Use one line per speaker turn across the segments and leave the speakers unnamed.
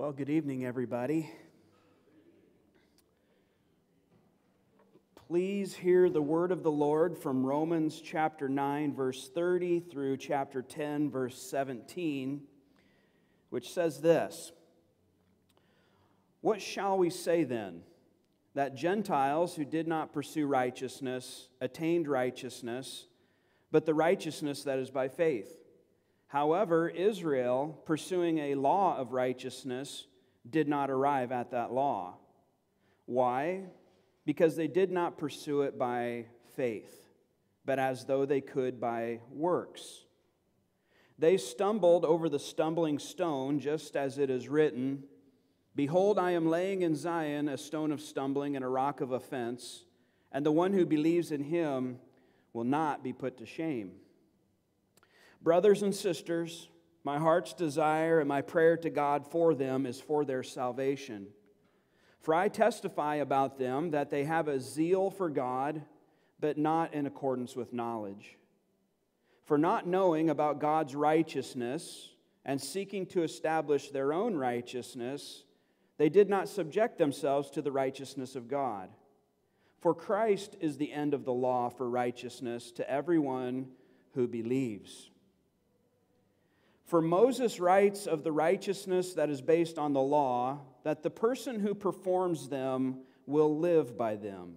Well, good evening, everybody. Please hear the word of the Lord from Romans chapter 9, verse 30 through chapter 10, verse 17, which says this What shall we say then? That Gentiles who did not pursue righteousness attained righteousness, but the righteousness that is by faith. However, Israel, pursuing a law of righteousness, did not arrive at that law. Why? because they did not pursue it by faith, but as though they could by works. They stumbled over the stumbling stone, just as it is written Behold, I am laying in Zion a stone of stumbling and a rock of offense, and the one who believes in him will not be put to shame. Brothers and sisters, my heart's desire and my prayer to God for them is for their salvation. For I testify about them that they have a zeal for God, but not in accordance with knowledge. For not knowing about God's righteousness and seeking to establish their own righteousness, they did not subject themselves to the righteousness of God. For Christ is the end of the law for righteousness to everyone who believes. For Moses writes of the righteousness that is based on the law that the person who performs them will live by them.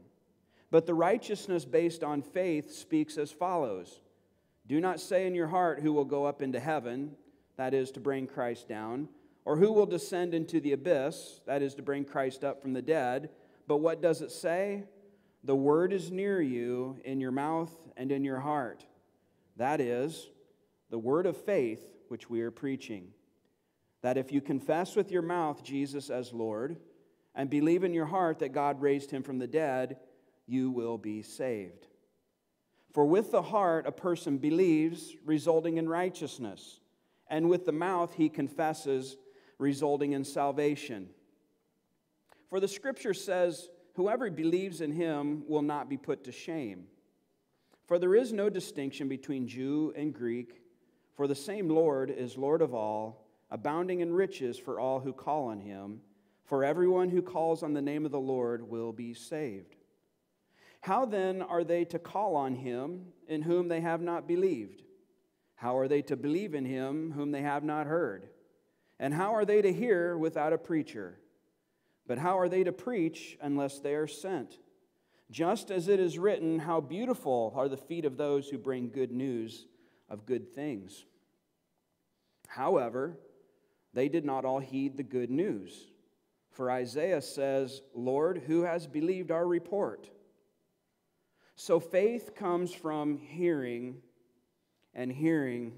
But the righteousness based on faith speaks as follows Do not say in your heart, Who will go up into heaven, that is, to bring Christ down, or who will descend into the abyss, that is, to bring Christ up from the dead. But what does it say? The word is near you, in your mouth and in your heart. That is, the word of faith which we are preaching. That if you confess with your mouth Jesus as Lord and believe in your heart that God raised him from the dead, you will be saved. For with the heart a person believes, resulting in righteousness, and with the mouth he confesses, resulting in salvation. For the scripture says, Whoever believes in him will not be put to shame. For there is no distinction between Jew and Greek for the same Lord is Lord of all, abounding in riches for all who call on him. For everyone who calls on the name of the Lord will be saved. How then are they to call on him in whom they have not believed? How are they to believe in him whom they have not heard? And how are they to hear without a preacher? But how are they to preach unless they are sent? Just as it is written, How beautiful are the feet of those who bring good news of good things. However, they did not all heed the good news. For Isaiah says, Lord, who has believed our report? So faith comes from hearing, and hearing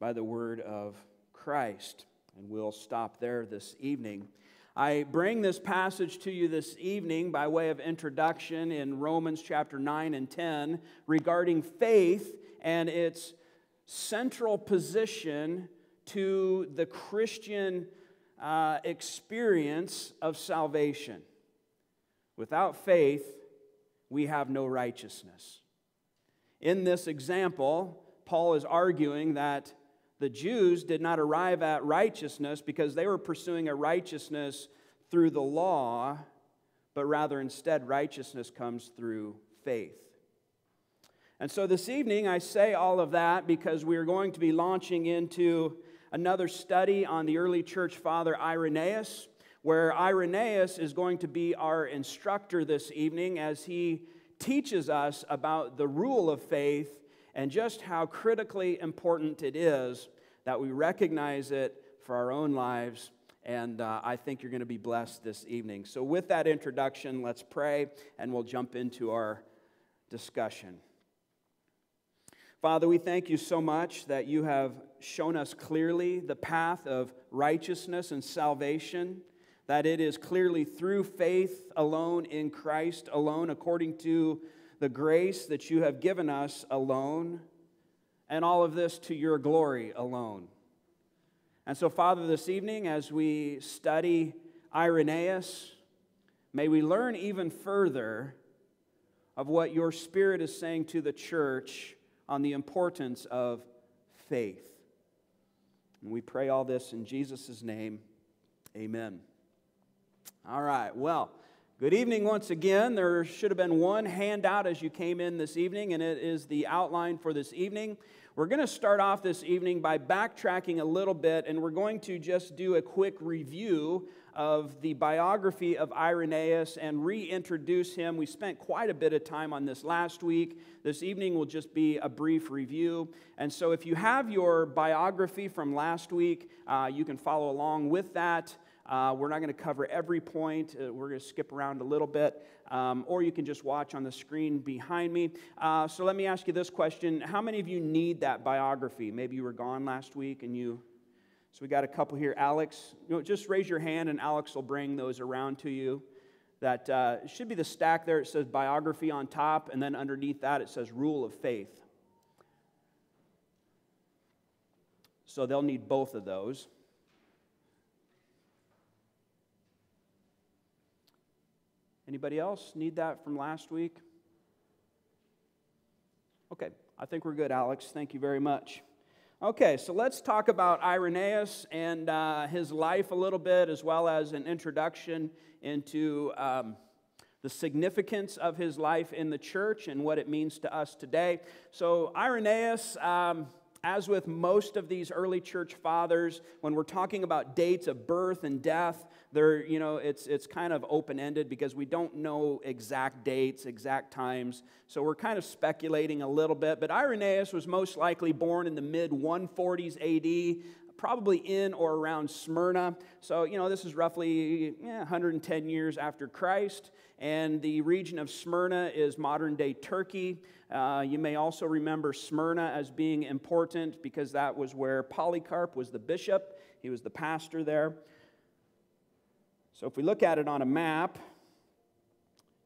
by the word of Christ. And we'll stop there this evening. I bring this passage to you this evening by way of introduction in Romans chapter 9 and 10 regarding faith and its central position to the Christian uh, experience of salvation. Without faith, we have no righteousness. In this example, Paul is arguing that the Jews did not arrive at righteousness because they were pursuing a righteousness through the law, but rather instead, righteousness comes through faith. And so this evening, I say all of that because we are going to be launching into another study on the early church father Irenaeus, where Irenaeus is going to be our instructor this evening as he teaches us about the rule of faith and just how critically important it is that we recognize it for our own lives. And uh, I think you're going to be blessed this evening. So, with that introduction, let's pray and we'll jump into our discussion. Father, we thank you so much that you have shown us clearly the path of righteousness and salvation, that it is clearly through faith alone in Christ alone, according to the grace that you have given us alone, and all of this to your glory alone. And so, Father, this evening, as we study Irenaeus, may we learn even further of what your Spirit is saying to the church on the importance of faith. And we pray all this in Jesus' name. Amen. All right, well, good evening once again. There should have been one handout as you came in this evening, and it is the outline for this evening. We're going to start off this evening by backtracking a little bit, and we're going to just do a quick review of the biography of Irenaeus and reintroduce him. We spent quite a bit of time on this last week. This evening will just be a brief review. And so, if you have your biography from last week, uh, you can follow along with that. Uh, we're not going to cover every point. Uh, we're going to skip around a little bit. Um, or you can just watch on the screen behind me. Uh, so let me ask you this question How many of you need that biography? Maybe you were gone last week and you. So we got a couple here. Alex, you know, just raise your hand and Alex will bring those around to you. That uh, should be the stack there. It says biography on top, and then underneath that it says rule of faith. So they'll need both of those. Anybody else need that from last week? Okay, I think we're good, Alex. Thank you very much. Okay, so let's talk about Irenaeus and uh, his life a little bit, as well as an introduction into um, the significance of his life in the church and what it means to us today. So, Irenaeus. Um, as with most of these early church fathers, when we're talking about dates of birth and death, they're, you know, it's, it's kind of open ended because we don't know exact dates, exact times. So we're kind of speculating a little bit. But Irenaeus was most likely born in the mid 140s AD, probably in or around Smyrna. So, you know, this is roughly yeah, 110 years after Christ. And the region of Smyrna is modern day Turkey. Uh, you may also remember Smyrna as being important because that was where Polycarp was the bishop, he was the pastor there. So if we look at it on a map,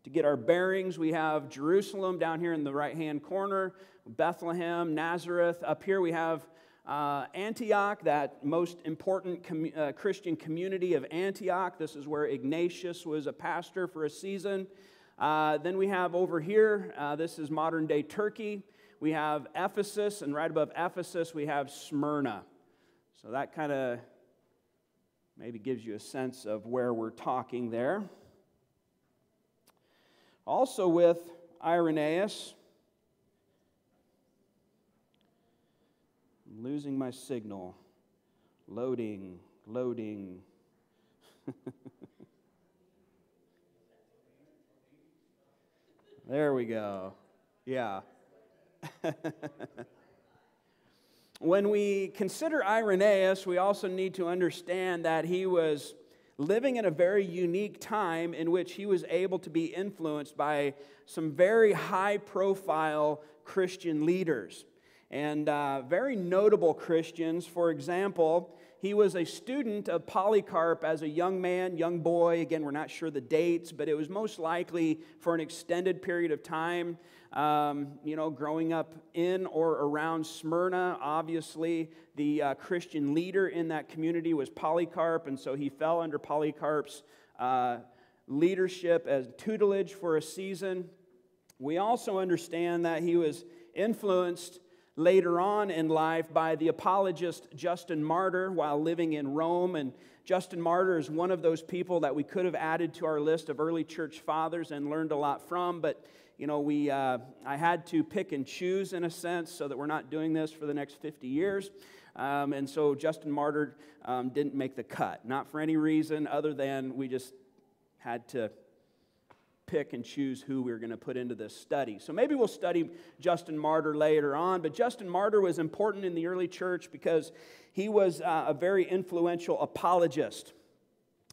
to get our bearings, we have Jerusalem down here in the right hand corner, Bethlehem, Nazareth. Up here we have uh, Antioch, that most important com- uh, Christian community of Antioch. This is where Ignatius was a pastor for a season. Uh, then we have over here, uh, this is modern day Turkey. We have Ephesus, and right above Ephesus, we have Smyrna. So that kind of maybe gives you a sense of where we're talking there. Also, with Irenaeus, I'm losing my signal. Loading, loading. There we go. Yeah. when we consider Irenaeus, we also need to understand that he was living in a very unique time in which he was able to be influenced by some very high profile Christian leaders and uh, very notable Christians. For example, he was a student of Polycarp as a young man, young boy. Again, we're not sure the dates, but it was most likely for an extended period of time. Um, you know, growing up in or around Smyrna, obviously the uh, Christian leader in that community was Polycarp, and so he fell under Polycarp's uh, leadership as tutelage for a season. We also understand that he was influenced later on in life by the apologist Justin Martyr while living in Rome. And Justin Martyr is one of those people that we could have added to our list of early church fathers and learned a lot from. But, you know, we, uh, I had to pick and choose in a sense so that we're not doing this for the next 50 years. Um, and so Justin Martyr um, didn't make the cut, not for any reason other than we just had to pick and choose who we are going to put into this study. So maybe we'll study Justin Martyr later on, but Justin Martyr was important in the early church because he was uh, a very influential apologist.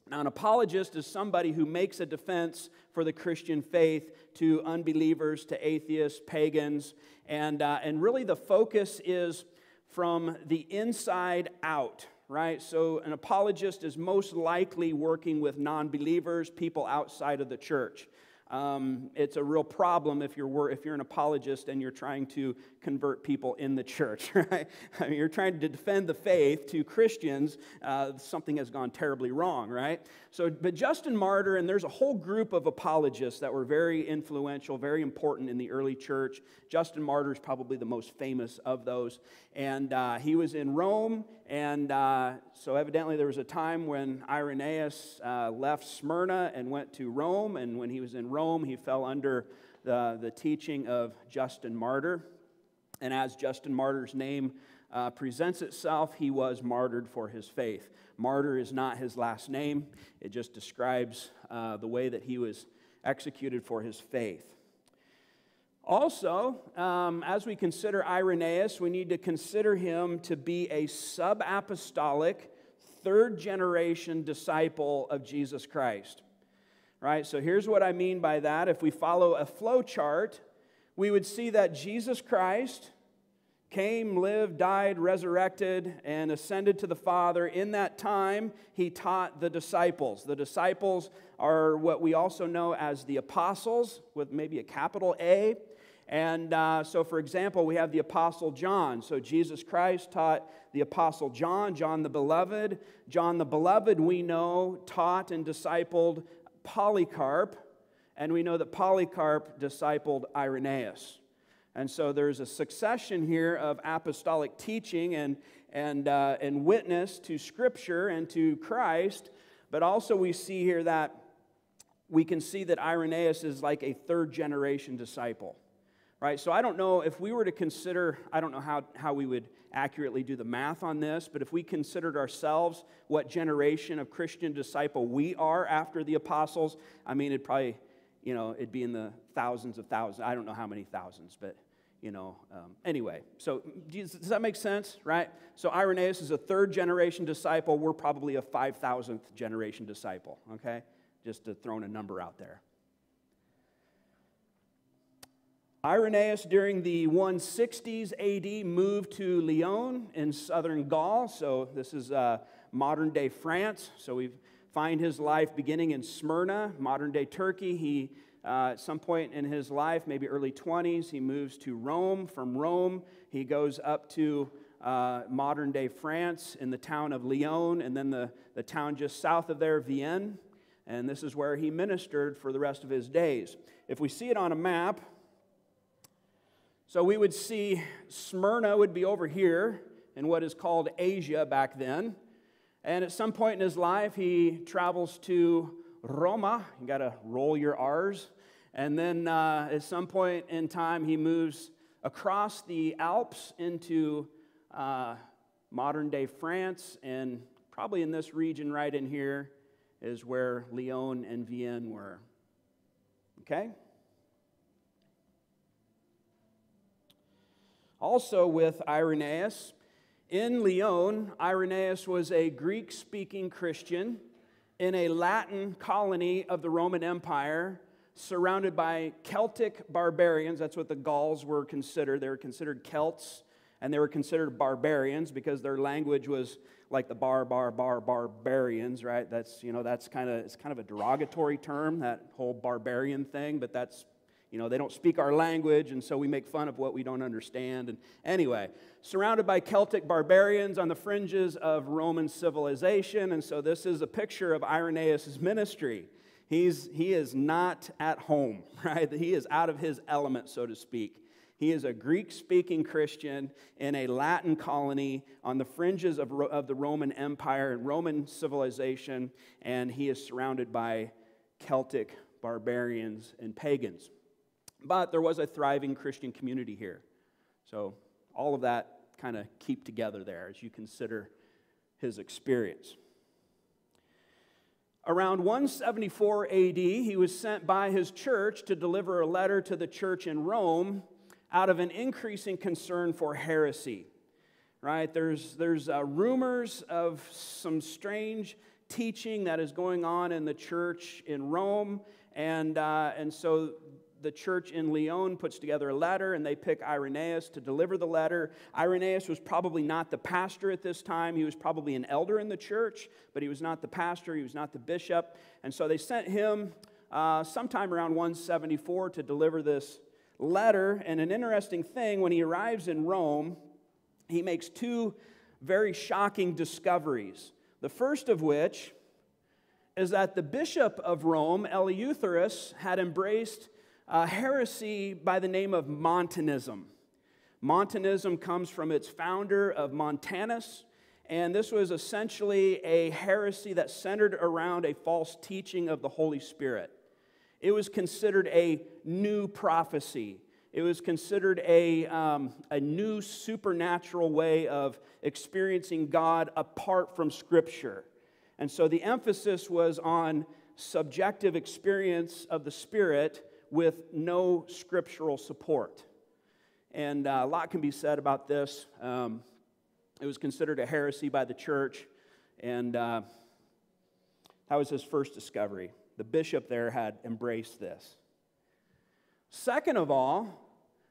Now, an apologist is somebody who makes a defense for the Christian faith to unbelievers, to atheists, pagans, and, uh, and really the focus is from the inside out right? So, an apologist is most likely working with non believers, people outside of the church. Um, it's a real problem if you're, if you're an apologist and you're trying to convert people in the church, right? I mean, you're trying to defend the faith to Christians, uh, something has gone terribly wrong, right? So, but Justin Martyr, and there's a whole group of apologists that were very influential, very important in the early church. Justin Martyr is probably the most famous of those. And uh, he was in Rome, and uh, so evidently there was a time when Irenaeus uh, left Smyrna and went to Rome, and when he was in Rome, he fell under the, the teaching of Justin Martyr. And as Justin Martyr's name uh, presents itself, he was martyred for his faith. Martyr is not his last name, it just describes uh, the way that he was executed for his faith. Also, um, as we consider Irenaeus, we need to consider him to be a sub apostolic, third generation disciple of Jesus Christ. Right? So here's what I mean by that. If we follow a flow chart, we would see that Jesus Christ came, lived, died, resurrected, and ascended to the Father. In that time, he taught the disciples. The disciples are what we also know as the apostles, with maybe a capital A. And uh, so, for example, we have the Apostle John. So, Jesus Christ taught the Apostle John, John the Beloved. John the Beloved, we know, taught and discipled Polycarp. And we know that Polycarp discipled Irenaeus. And so there's a succession here of apostolic teaching and, and, uh, and witness to Scripture and to Christ. But also, we see here that we can see that Irenaeus is like a third generation disciple. Right? So I don't know if we were to consider, I don't know how, how we would accurately do the math on this, but if we considered ourselves what generation of Christian disciple we are after the apostles, I mean, it'd probably you know, it'd be in the thousands of thousands. I don't know how many thousands, but, you know, um, anyway. So does, does that make sense, right? So Irenaeus is a third generation disciple. We're probably a 5,000th generation disciple, okay? Just to throw a number out there. Irenaeus, during the 160s AD, moved to Lyon in southern Gaul. So this is uh, modern day France. So we've find his life beginning in Smyrna, modern day Turkey. He, uh, at some point in his life, maybe early 20s, he moves to Rome. From Rome, he goes up to uh, modern day France in the town of Lyon, and then the, the town just south of there, Vienne. And this is where he ministered for the rest of his days. If we see it on a map, so we would see Smyrna would be over here in what is called Asia back then. And at some point in his life, he travels to Roma. You got to roll your R's. And then uh, at some point in time, he moves across the Alps into uh, modern day France. And probably in this region right in here is where Lyon and Vienne were. Okay? Also, with Irenaeus, in Lyon, Irenaeus was a Greek speaking Christian in a Latin colony of the Roman Empire, surrounded by Celtic barbarians. That's what the Gauls were considered. They were considered Celts, and they were considered barbarians because their language was like the bar, bar, bar, barbarians, right? That's, you know, that's kind of, it's kind of a derogatory term, that whole barbarian thing, but that's you know, they don't speak our language, and so we make fun of what we don't understand. And anyway, surrounded by Celtic barbarians on the fringes of Roman civilization. And so this is a picture of Irenaeus' ministry. He's, he is not at home, right? He is out of his element, so to speak. He is a Greek speaking Christian in a Latin colony on the fringes of, of the Roman Empire and Roman civilization, and he is surrounded by Celtic barbarians and pagans. But there was a thriving Christian community here. So all of that kind of keep together there as you consider his experience. Around 174 AD, he was sent by his church to deliver a letter to the church in Rome out of an increasing concern for heresy. Right? There's, there's uh, rumors of some strange teaching that is going on in the church in Rome. And, uh, and so the church in Lyon puts together a letter and they pick Irenaeus to deliver the letter. Irenaeus was probably not the pastor at this time. He was probably an elder in the church, but he was not the pastor, he was not the bishop. And so they sent him uh, sometime around 174 to deliver this letter. And an interesting thing, when he arrives in Rome, he makes two very shocking discoveries. The first of which is that the bishop of Rome, Eleutherus, had embraced a heresy by the name of Montanism. Montanism comes from its founder of Montanus, and this was essentially a heresy that centered around a false teaching of the Holy Spirit. It was considered a new prophecy. It was considered a, um, a new supernatural way of experiencing God apart from Scripture. And so the emphasis was on subjective experience of the Spirit with no scriptural support. And uh, a lot can be said about this. Um, it was considered a heresy by the church, and uh, that was his first discovery. The bishop there had embraced this. Second of all,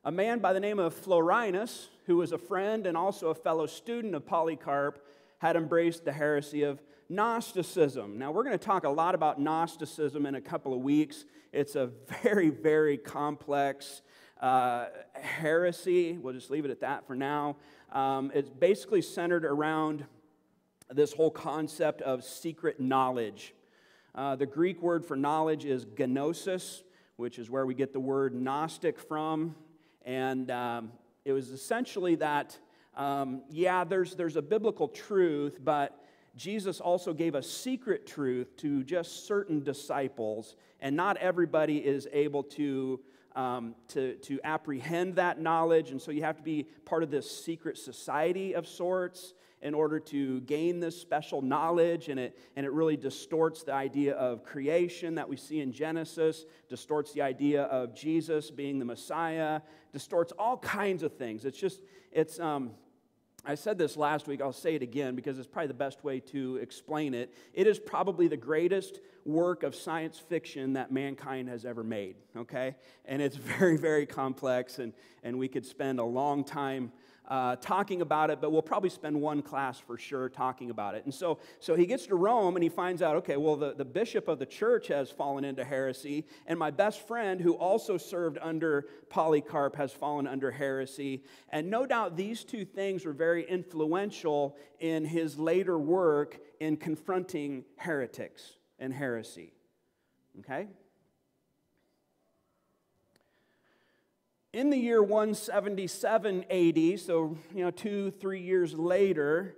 a man by the name of Florinus, who was a friend and also a fellow student of Polycarp, had embraced the heresy of Gnosticism. Now, we're going to talk a lot about Gnosticism in a couple of weeks. It's a very, very complex uh, heresy. We'll just leave it at that for now. Um, it's basically centered around this whole concept of secret knowledge. Uh, the Greek word for knowledge is gnosis, which is where we get the word Gnostic from. And um, it was essentially that, um, yeah, there's, there's a biblical truth, but Jesus also gave a secret truth to just certain disciples, and not everybody is able to, um, to, to apprehend that knowledge. And so you have to be part of this secret society of sorts in order to gain this special knowledge, and it, and it really distorts the idea of creation that we see in Genesis, distorts the idea of Jesus being the Messiah, distorts all kinds of things. It's just, it's, um, I said this last week, I'll say it again because it's probably the best way to explain it. It is probably the greatest work of science fiction that mankind has ever made, okay? And it's very, very complex, and, and we could spend a long time uh, talking about it, but we'll probably spend one class for sure talking about it. And so, so he gets to Rome and he finds out, okay, well, the, the bishop of the church has fallen into heresy, and my best friend, who also served under Polycarp, has fallen under heresy. And no doubt these two things were very influential in his later work in confronting heretics and heresy. Okay? In the year 177 AD, so you know, two, three years later,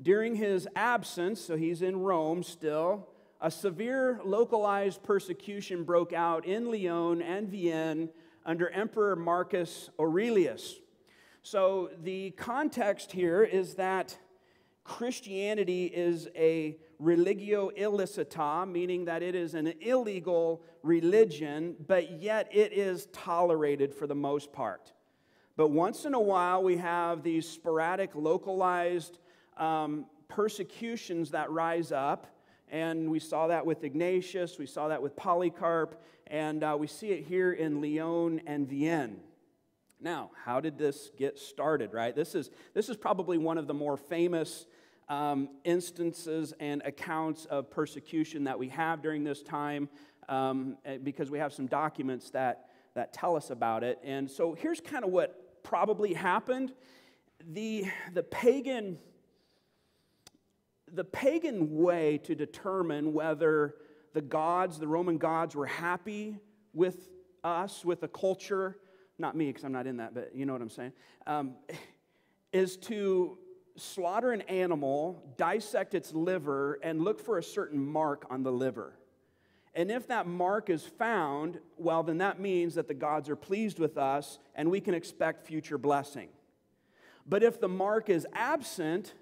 during his absence, so he's in Rome still, a severe localized persecution broke out in Lyon and Vienne under Emperor Marcus Aurelius. So the context here is that Christianity is a religio illicita, meaning that it is an illegal religion, but yet it is tolerated for the most part. But once in a while, we have these sporadic, localized um, persecutions that rise up. And we saw that with Ignatius, we saw that with Polycarp, and uh, we see it here in Lyon and Vienne. Now, how did this get started, right? This is, this is probably one of the more famous um, instances and accounts of persecution that we have during this time um, eh, because we have some documents that, that tell us about it. And so here's kind of what probably happened. The, the pagan the pagan way to determine whether the gods, the Roman gods, were happy with us, with the culture, not me because I'm not in that, but you know what I'm saying, um, is to slaughter an animal, dissect its liver, and look for a certain mark on the liver. And if that mark is found, well, then that means that the gods are pleased with us and we can expect future blessing. But if the mark is absent,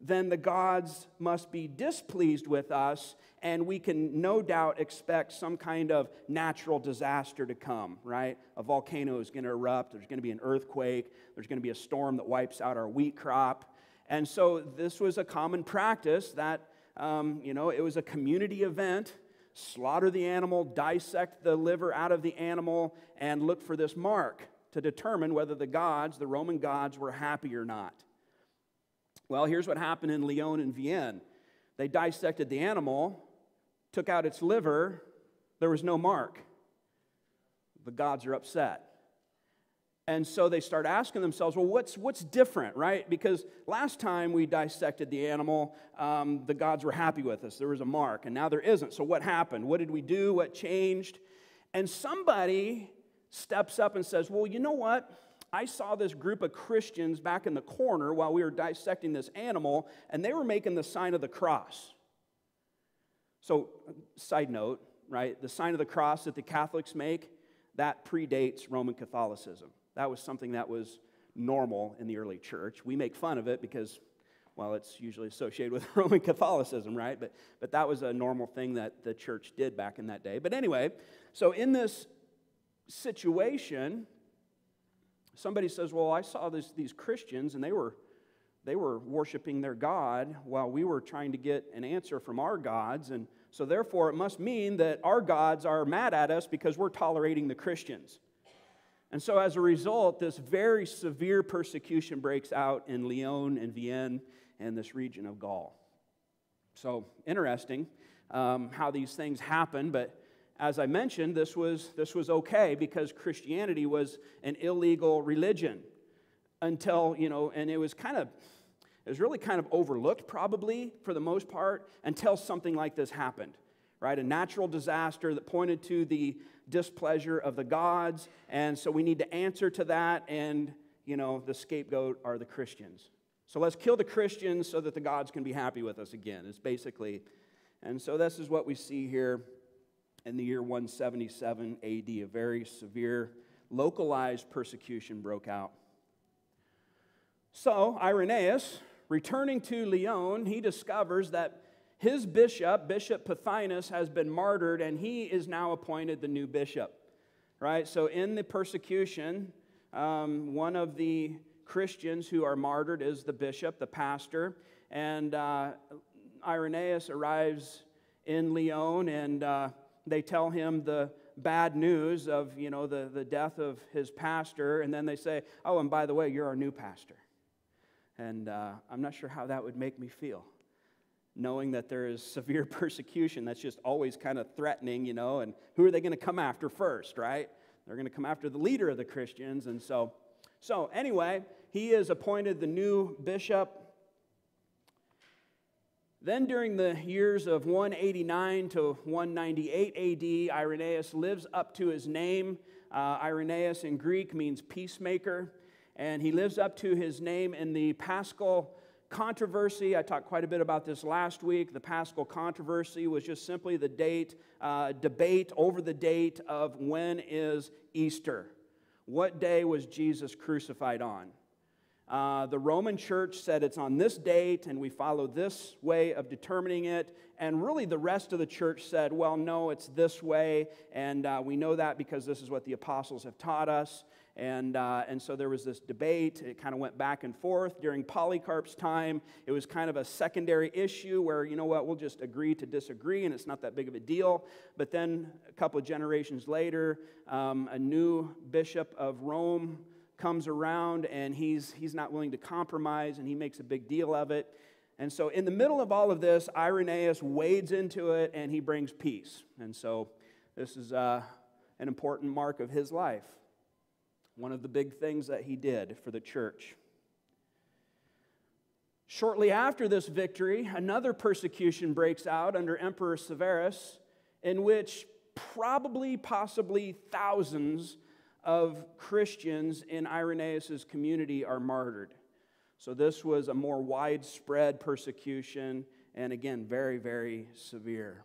then the gods must be displeased with us and we can no doubt expect some kind of natural disaster to come, right? A volcano is going to erupt, there's going to be an earthquake, there's going to be a storm that wipes out our wheat crop. And so this was a common practice that, um, you know, it was a community event. Slaughter the animal, dissect the liver out of the animal, and look for this mark to determine whether the gods, the Roman gods, were happy or not. Well, here's what happened in Lyon and Vienne. They dissected the animal, took out its liver, There was no mark. The gods are upset. And so they start asking themselves, well, what's, what's different, right? Because last time we dissected the animal, um, the gods were happy with us. There was a mark, and now there isn't. So what happened? What did we do? What changed? And somebody steps up and says, well, you know what? I saw this group of Christians back in the corner while we were dissecting this animal, and they were making the sign of the cross. So, side note, right? The sign of the cross that the Catholics make, that predates Roman Catholicism. That was something that was normal in the early church. We make fun of it because, well, it's usually associated with Roman Catholicism, right? But, but that was a normal thing that the church did back in that day. But anyway, so in this situation, somebody says, Well, I saw this, these Christians and they were, they were worshiping their God while we were trying to get an answer from our gods. And so, therefore, it must mean that our gods are mad at us because we're tolerating the Christians. And so, as a result, this very severe persecution breaks out in Lyon and Vienne and this region of Gaul. So, interesting um, how these things happen, but as I mentioned, this was, this was okay because Christianity was an illegal religion until, you know, and it was kind of, it was really kind of overlooked probably for the most part until something like this happened, right? A natural disaster that pointed to the displeasure of the gods. And so we need to answer to that. And, you know, the scapegoat are the Christians. So let's kill the Christians so that the gods can be happy with us again, is basically. And so this is what we see here in the year 177 AD. A very severe, localized persecution broke out. So Irenaeus, returning to Lyon, he discovers that his bishop, Bishop Pothinus, has been martyred, and he is now appointed the new bishop. Right? So, in the persecution, um, one of the Christians who are martyred is the bishop, the pastor, and uh, Irenaeus arrives in Lyon, and uh, they tell him the bad news of you know the, the death of his pastor, and then they say, "Oh, and by the way, you're our new pastor." And uh, I'm not sure how that would make me feel knowing that there is severe persecution that's just always kind of threatening, you know, and who are they going to come after first, right? They're going to come after the leader of the Christians. And so, so anyway, he is appointed the new bishop. Then, during the years of 189 to 198 AD, Irenaeus lives up to his name. Uh, Irenaeus in Greek means peacemaker, and he lives up to his name in the Paschal controversy. I talked quite a bit about this last week. The Paschal controversy was just simply the date, uh, debate over the date of when is Easter. What day was Jesus crucified on? Uh, the Roman church said it's on this date, and we follow this way of determining it. And really, the rest of the church said, well, no, it's this way. And uh, we know that because this is what the apostles have taught us. And, uh, and so there was this debate. It kind of went back and forth. During Polycarp's time, it was kind of a secondary issue where, you know what, we'll just agree to disagree and it's not that big of a deal. But then a couple of generations later, um, a new bishop of Rome comes around and he's, he's not willing to compromise and he makes a big deal of it. And so, in the middle of all of this, Irenaeus wades into it and he brings peace. And so, this is uh, an important mark of his life one of the big things that he did for the church. Shortly after this victory, another persecution breaks out under Emperor Severus, in which probably, possibly thousands of Christians in Irenaeus' community are martyred. So, this was a more widespread persecution, and again, very, very severe.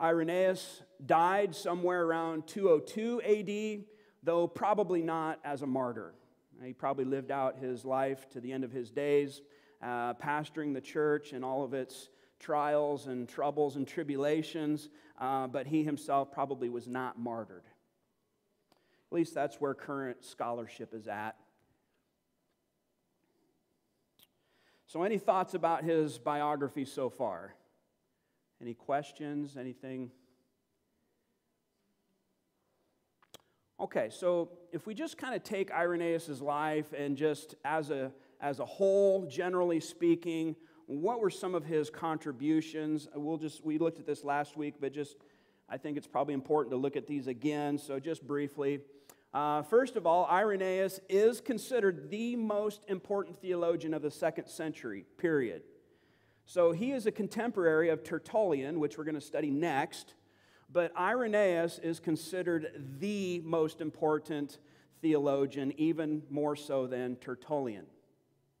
Irenaeus died somewhere around 202 AD, though probably not as a martyr. He probably lived out his life to the end of his days, uh, pastoring the church and all of its trials and troubles and tribulations, uh, but he himself probably was not martyred. At least that's where current scholarship is at. So, any thoughts about his biography so far? Any questions? Anything? Okay, so if we just kind of take Irenaeus' life and just as a, as a whole, generally speaking, what were some of his contributions. We'll just, we looked at this last week, but just, I think it's probably important to look at these again. So, just briefly. Uh, first of all, Irenaeus is considered the most important theologian of the second century, period. So he is a contemporary of Tertullian, which we're going to study next. But Irenaeus is considered the most important theologian, even more so than Tertullian.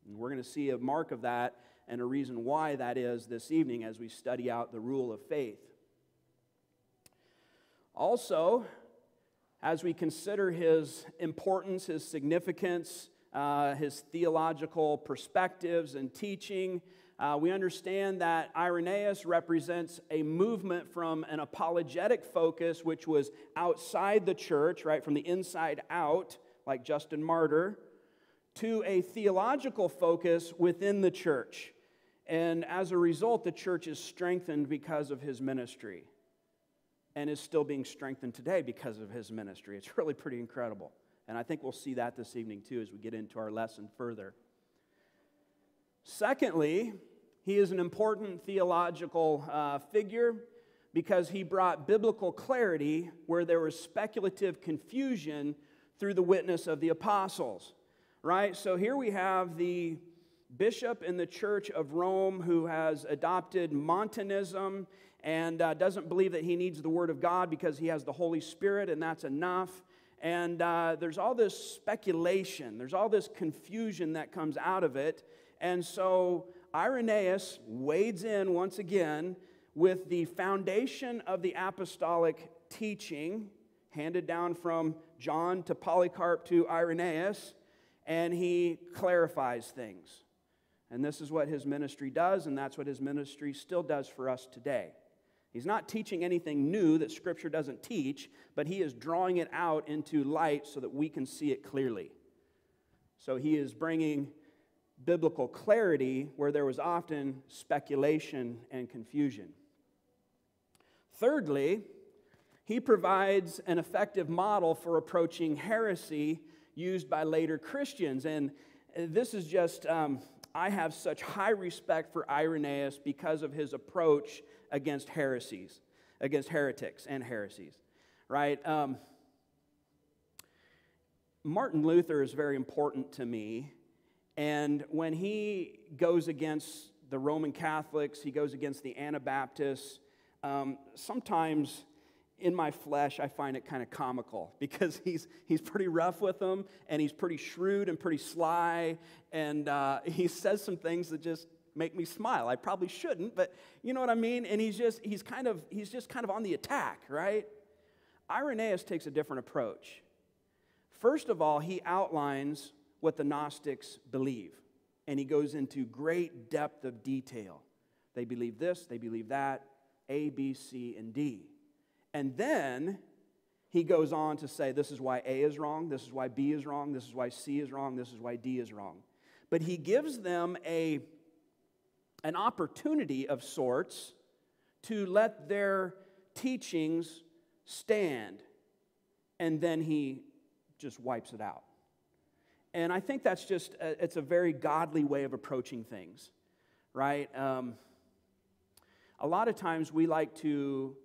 And we're going to see a mark of that and a reason why that is this evening as we study out the rule of faith. Also, as we consider his importance, his significance, uh, his theological perspectives and teaching, uh, we understand that Irenaeus represents a movement from an apologetic focus, which was outside the church, right, from the inside out, like Justin Martyr, to a theological focus within the church. And as a result, the church is strengthened because of his ministry and is still being strengthened today because of his ministry. It's really pretty incredible. And I think we'll see that this evening too as we get into our lesson further. Secondly, he is an important theological uh, figure because he brought biblical clarity where there was speculative confusion through the witness of the apostles. Right? So here we have the bishop in the Church of Rome who has adopted Montanism and uh, doesn't believe that he needs the Word of God because he has the Holy Spirit and that's enough. And uh, there's all this speculation, there's all this confusion that comes out of it. And so Irenaeus wades in once again with the foundation of the apostolic teaching handed down from John to Polycarp to Irenaeus, and he clarifies things. And this is what his ministry does, and that's what his ministry still does for us today. He's not teaching anything new that Scripture doesn't teach, but he is drawing it out into light so that we can see it clearly. So he is bringing biblical clarity where there was often speculation and confusion. Thirdly, he provides an effective model for approaching heresy used by later Christians. And this is just, um, I have such high respect for Irenaeus because of his approach against heresies, against heretics and heresies, right? Um, Martin Luther is very important to me. And when he goes against the Roman Catholics, he goes against the Anabaptists, um, sometimes in my flesh, I find it kind of comical because he's, he's pretty rough with them and he's pretty shrewd and pretty sly. And uh, he says some things that just make me smile. I probably shouldn't, but you know what I mean? And he's just, he's kind of, he's just kind of on the attack, right? Irenaeus takes a different approach. First of all, he outlines what the Gnostics believe, and he goes into great depth of detail. They believe this, they believe that, A, B, C, and D. And then he goes on to say this is why A is wrong, this is why B is wrong, this is why C is wrong, this is why D is wrong. But he gives them a an opportunity of sorts to let their teachings stand. And then he just wipes it out. And I think that's just, a, it's a very godly way of approaching things, right? Um, a lot of times we like to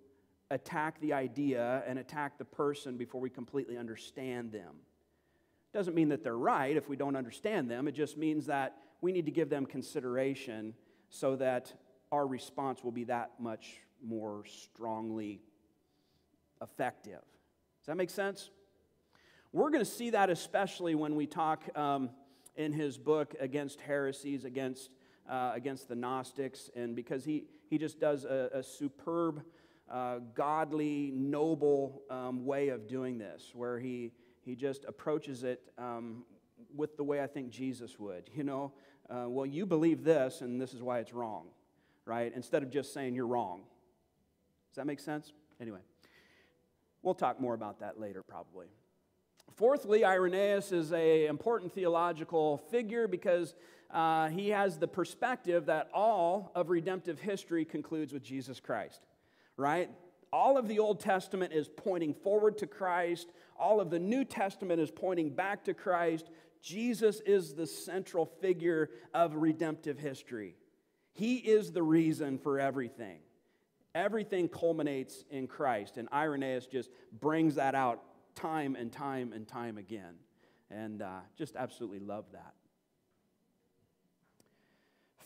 attack the idea and attack the person before we completely understand them. Doesn't mean that they're right if we don't understand them, it just means that we need to give them consideration so that our response will be that much more strongly effective. Does that make sense? We're going to see that especially when we talk um, in his book against heresies, against, uh, against the Gnostics, and because he, he just does a, a superb, uh, godly, noble um, way of doing this, where he, he just approaches it um, with the way I think Jesus would. You know, uh, well, you believe this, and this is why it's wrong, right? Instead of just saying you're wrong. Does that make sense? Anyway, we'll talk more about that later, probably. Fourthly, Irenaeus is an important theological figure because uh, he has the perspective that all of redemptive history concludes with Jesus Christ, right? All of the Old Testament is pointing forward to Christ. All of the New Testament is pointing back to Christ. Jesus is the central figure of redemptive history. He is the reason for everything. Everything culminates in Christ, and Irenaeus just brings that out time and time and time again. And uh, just absolutely love that.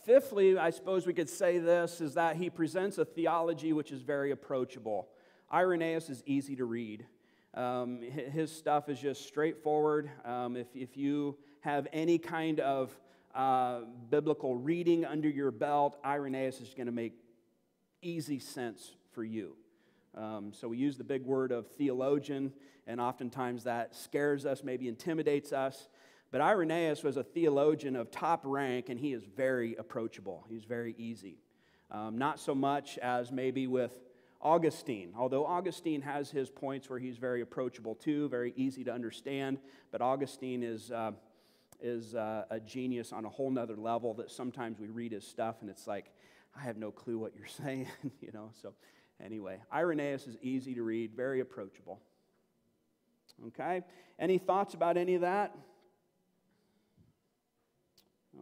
Fifthly, I suppose we could say this is that he presents a theology which is very approachable. Irenaeus is easy to read. Um, his stuff is just straightforward. Um, if, if you have any kind of uh, biblical reading under your belt, Irenaeus is going to make easy sense for you. Um, so we use the big word of theologian, and oftentimes that scares us, maybe intimidates us. But Irenaeus was a theologian of top rank, and he is very approachable. He's very easy. Um, not so much as maybe with Augustine, although Augustine has his points where he's very approachable too, very easy to understand. But Augustine is, uh, is uh, a genius on a whole nother level that sometimes we read his stuff and it's like, I have no clue what you're saying, you know. So, anyway, Irenaeus is easy to read, very approachable. Okay? Any thoughts about any of that?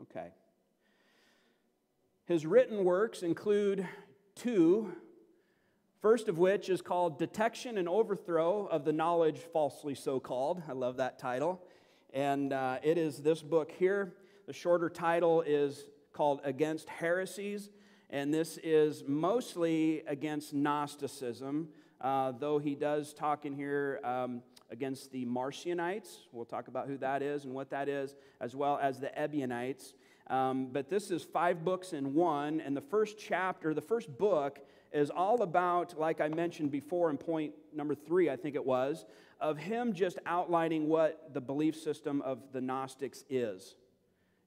Okay. His written works include two, first of which is called Detection and Overthrow of the Knowledge Falsely So Called. I love that title. And uh, it is this book here. The shorter title is called Against Heresies and this is mostly against Gnosticism, uh, though he does talk in here um, against the Marcionites. We'll talk about who that is and what that is, as well as the Ebionites. Um, but this is five books in one, and the first chapter, the first book, is all about, like I mentioned before in point number three, I think it was, of him just outlining what the belief system of the Gnostics is.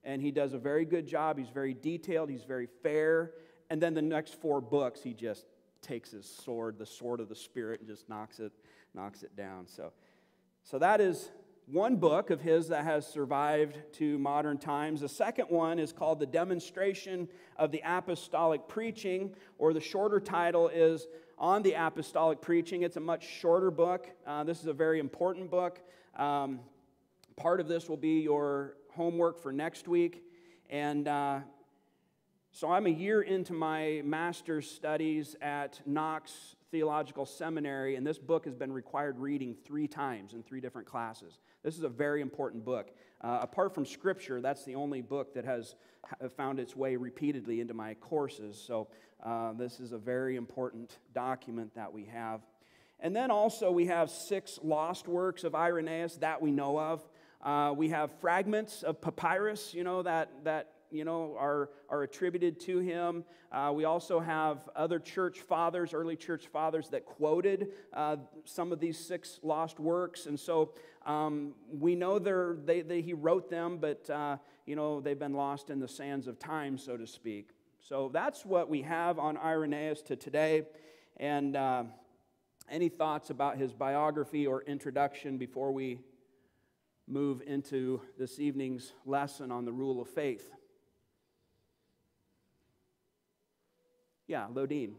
And he does a very good job. He's very detailed, he's very fair, and then the next four books, he just takes his sword, the sword of the Spirit, and just knocks it, knocks it down. So, so that is one book of his that has survived to modern times. The second one is called The Demonstration of the Apostolic Preaching, or the shorter title is On the Apostolic Preaching. It's a much shorter book. Uh, this is a very important book. Um, part of this will be your homework for next week. And uh, so I'm a year into my master's studies at Knox Theological Seminary, and this book has been required reading three times in three different classes. This is a very important book. Uh, apart from Scripture, that's the only book that has found its way repeatedly into my courses. So uh, this is a very important document that we have. And then also, we have six lost works of Irenaeus that we know of. Uh, we have fragments of papyrus, you know, that, that you know, are, are attributed to him. Uh, we also have other church fathers, early church fathers, that quoted uh, some of these six lost works. And so um, we know they, they, he wrote them, but, uh, you know, they've been lost in the sands of time, so to speak. So that's what we have on Irenaeus to today. And uh, any thoughts about his biography or introduction before we move into this evening's lesson on the rule of faith? Yeah, Lodine.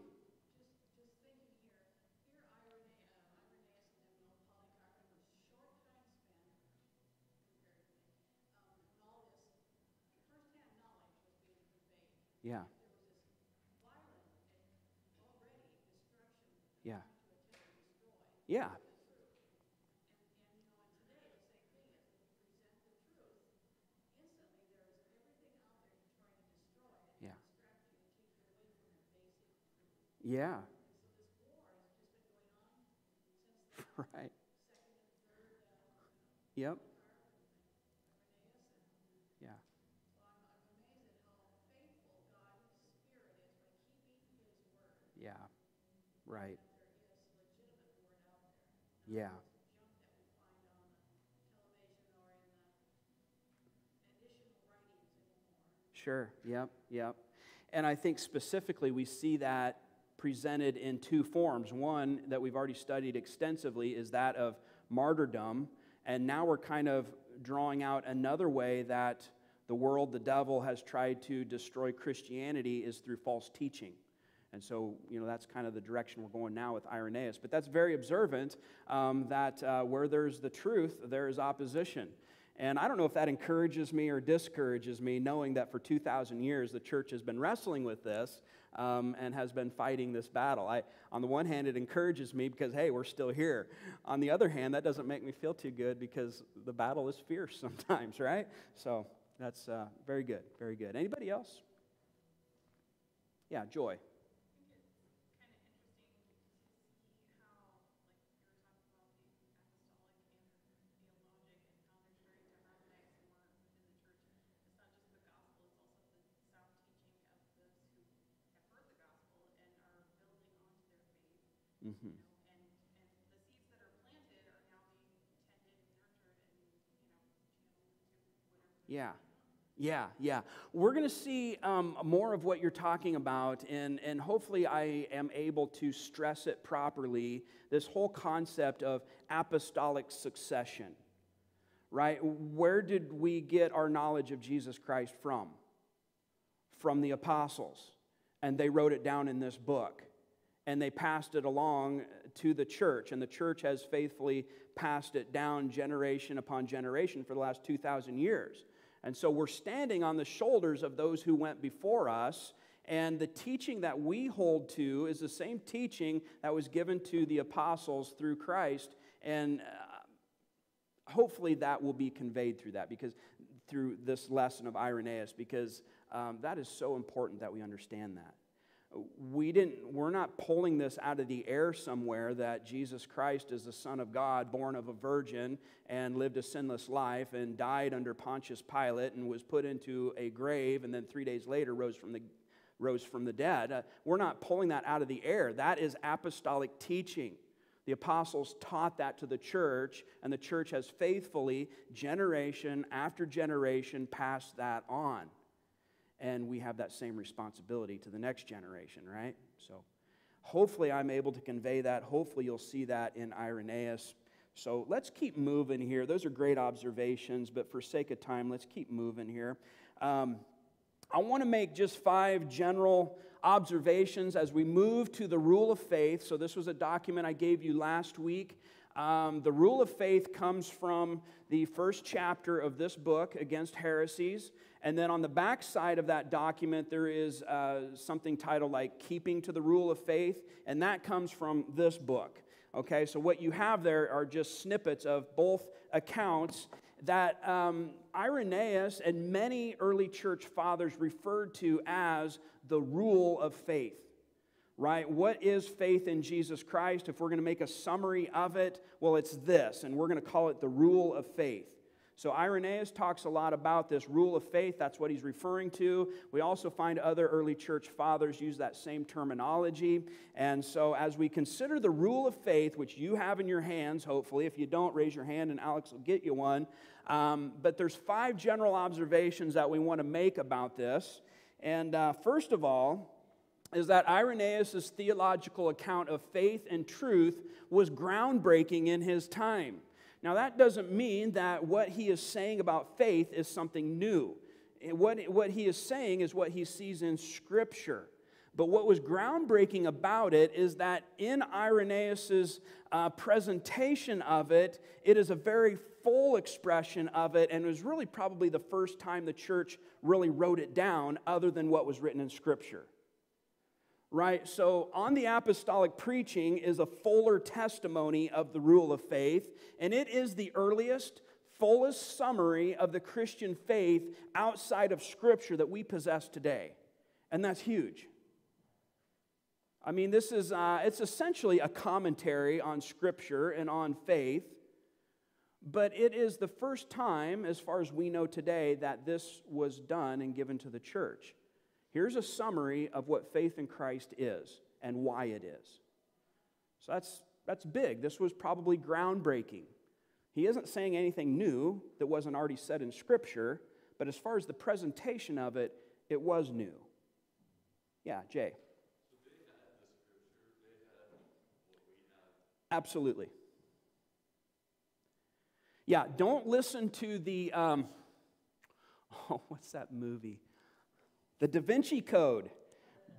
Yeah. Yeah. Yeah. Yeah. Right. Yep. Yeah. Yeah. Right. Yeah. Sure. Yep. Yep. And I think specifically we see that presented in two forms. One that we've already studied extensively is that of martyrdom, and now we're kind of drawing out another way that the world, the devil, has tried to destroy Christianity is through false teaching. And so, you know, that's kind of the direction we're going now with Irenaeus. But that's very observant um, that uh, where there's the truth, there is opposition. And I don't know if that encourages me or discourages me, knowing that for 2,000 years the church has been wrestling with this um, and has been fighting this battle. I, on the one hand, it encourages me because, hey, we're still here. On the other hand, that doesn't make me feel too good because the battle is fierce sometimes, right? So that's uh, very good, very good. Anybody else? Yeah, Joy. Yeah. Yeah, yeah. We're going to see um, more of what you're talking about, and, and hopefully, I am able to stress it properly this whole concept of apostolic succession, right? Where did we get our knowledge of Jesus Christ from? From the apostles, and they wrote it down in this book and they passed it along to the church, and the church has faithfully passed it down generation upon generation for the last 2,000 years. And so we're standing on the shoulders of those who went before us, and the teaching that we hold to is the same teaching that was given to the apostles through Christ, and uh, hopefully that will be conveyed through that, because through this lesson of Irenaeus, because um, that is so important that we understand that we didn't we're not pulling this out of the air somewhere that jesus christ is the son of god born of a virgin and lived a sinless life and died under pontius pilate and was put into a grave and then three days later rose from the rose from the dead. Uh, we're not pulling that out of the air. That is apostolic teaching. The apostles taught that to the church and the church has faithfully generation after generation passed that on and we have that same responsibility to the next generation, right? So hopefully I'm able to convey that. Hopefully you'll see that in Irenaeus. So let's keep moving here. Those are great observations, but for sake of time, let's keep moving here. Um, I want to make just five general observations as we move to the rule of faith. So, this was a document I gave you last week. Um, the rule of faith comes from the first chapter of this book, Against Heresies. And then on the back side of that document, there is uh, something titled like Keeping to the Rule of Faith, and that comes from this book. Okay, so what you have there are just snippets of both accounts that um, Irenaeus and many early church fathers referred to as the rule of faith. Right? What is faith in Jesus Christ? If we're going to make a summary of it, well, it's this, and we're going to call it the rule of faith. So Irenaeus talks a lot about this rule of faith. That's what he's referring to. We also find other early church fathers use that same terminology. And so as we consider the rule of faith, which you have in your hands, hopefully, if you don't, raise your hand and Alex will get you one. Um, but there's five general observations that we want to make about this. And uh, first of all, is that Irenaeus' theological account of faith and truth was groundbreaking in his time. Now, that doesn't mean that what he is saying about faith is something new. What, what he is saying is what he sees in Scripture. But what was groundbreaking about it is that in Irenaeus' uh, presentation of it, it is a very full expression of it, and it was really probably the first time the church really wrote it down, other than what was written in Scripture right? So, on the apostolic preaching is a fuller testimony of the rule of faith, and it is the earliest, fullest summary of the Christian faith outside of Scripture that we possess today. And that's huge. I mean, this is, uh, it's essentially a commentary on Scripture and on faith, but it is the first time, as far as we know today, that this was done and given to the church. Here's a summary of what faith in Christ is and why it is. So that's, that's big. This was probably groundbreaking. He isn't saying anything new that wasn't already said in Scripture, but as far as the presentation of it, it was new. Yeah, Jay. Absolutely. Yeah, don't listen to the, um, oh, what's that movie? The Da Vinci Code.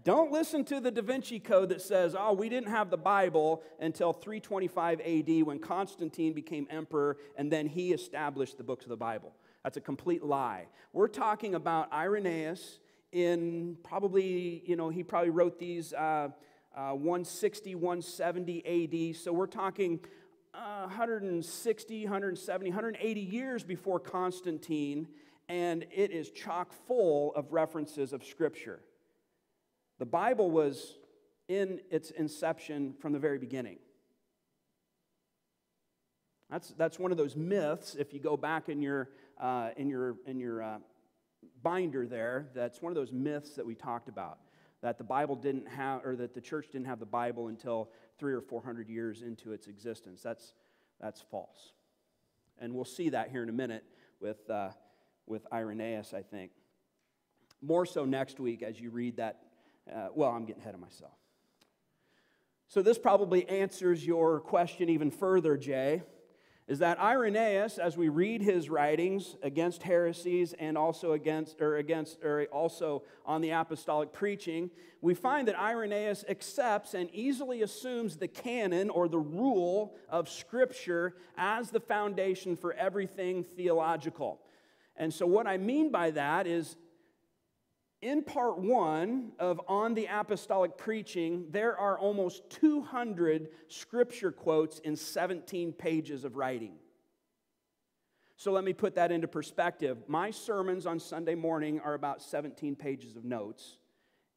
Don't listen to the Da Vinci Code that says, oh, we didn't have the Bible until 325 AD when Constantine became emperor and then he established the books of the Bible. That's a complete lie. We're talking about Irenaeus in probably, you know, he probably wrote these uh, uh, 160, 170 AD. So we're talking uh, 160, 170, 180 years before Constantine, and it is chock full of references of Scripture. The Bible was in its inception from the very beginning. That's, that's one of those myths, if you go back in your, uh, in your, in your uh, binder there, that's one of those myths that we talked about. That the Bible didn't have, or that the church didn't have the Bible until three or four hundred years into its existence. That's, that's false. And we'll see that here in a minute with, uh, with Irenaeus, I think. More so next week as you read that uh, well, I'm getting ahead of myself. So, this probably answers your question even further, Jay. Is that Irenaeus, as we read his writings against heresies and also against, or against, or also on the apostolic preaching, we find that Irenaeus accepts and easily assumes the canon or the rule of Scripture as the foundation for everything theological. And so, what I mean by that is in part one of On the Apostolic Preaching, there are almost 200 scripture quotes in 17 pages of writing. So let me put that into perspective. My sermons on Sunday morning are about 17 pages of notes,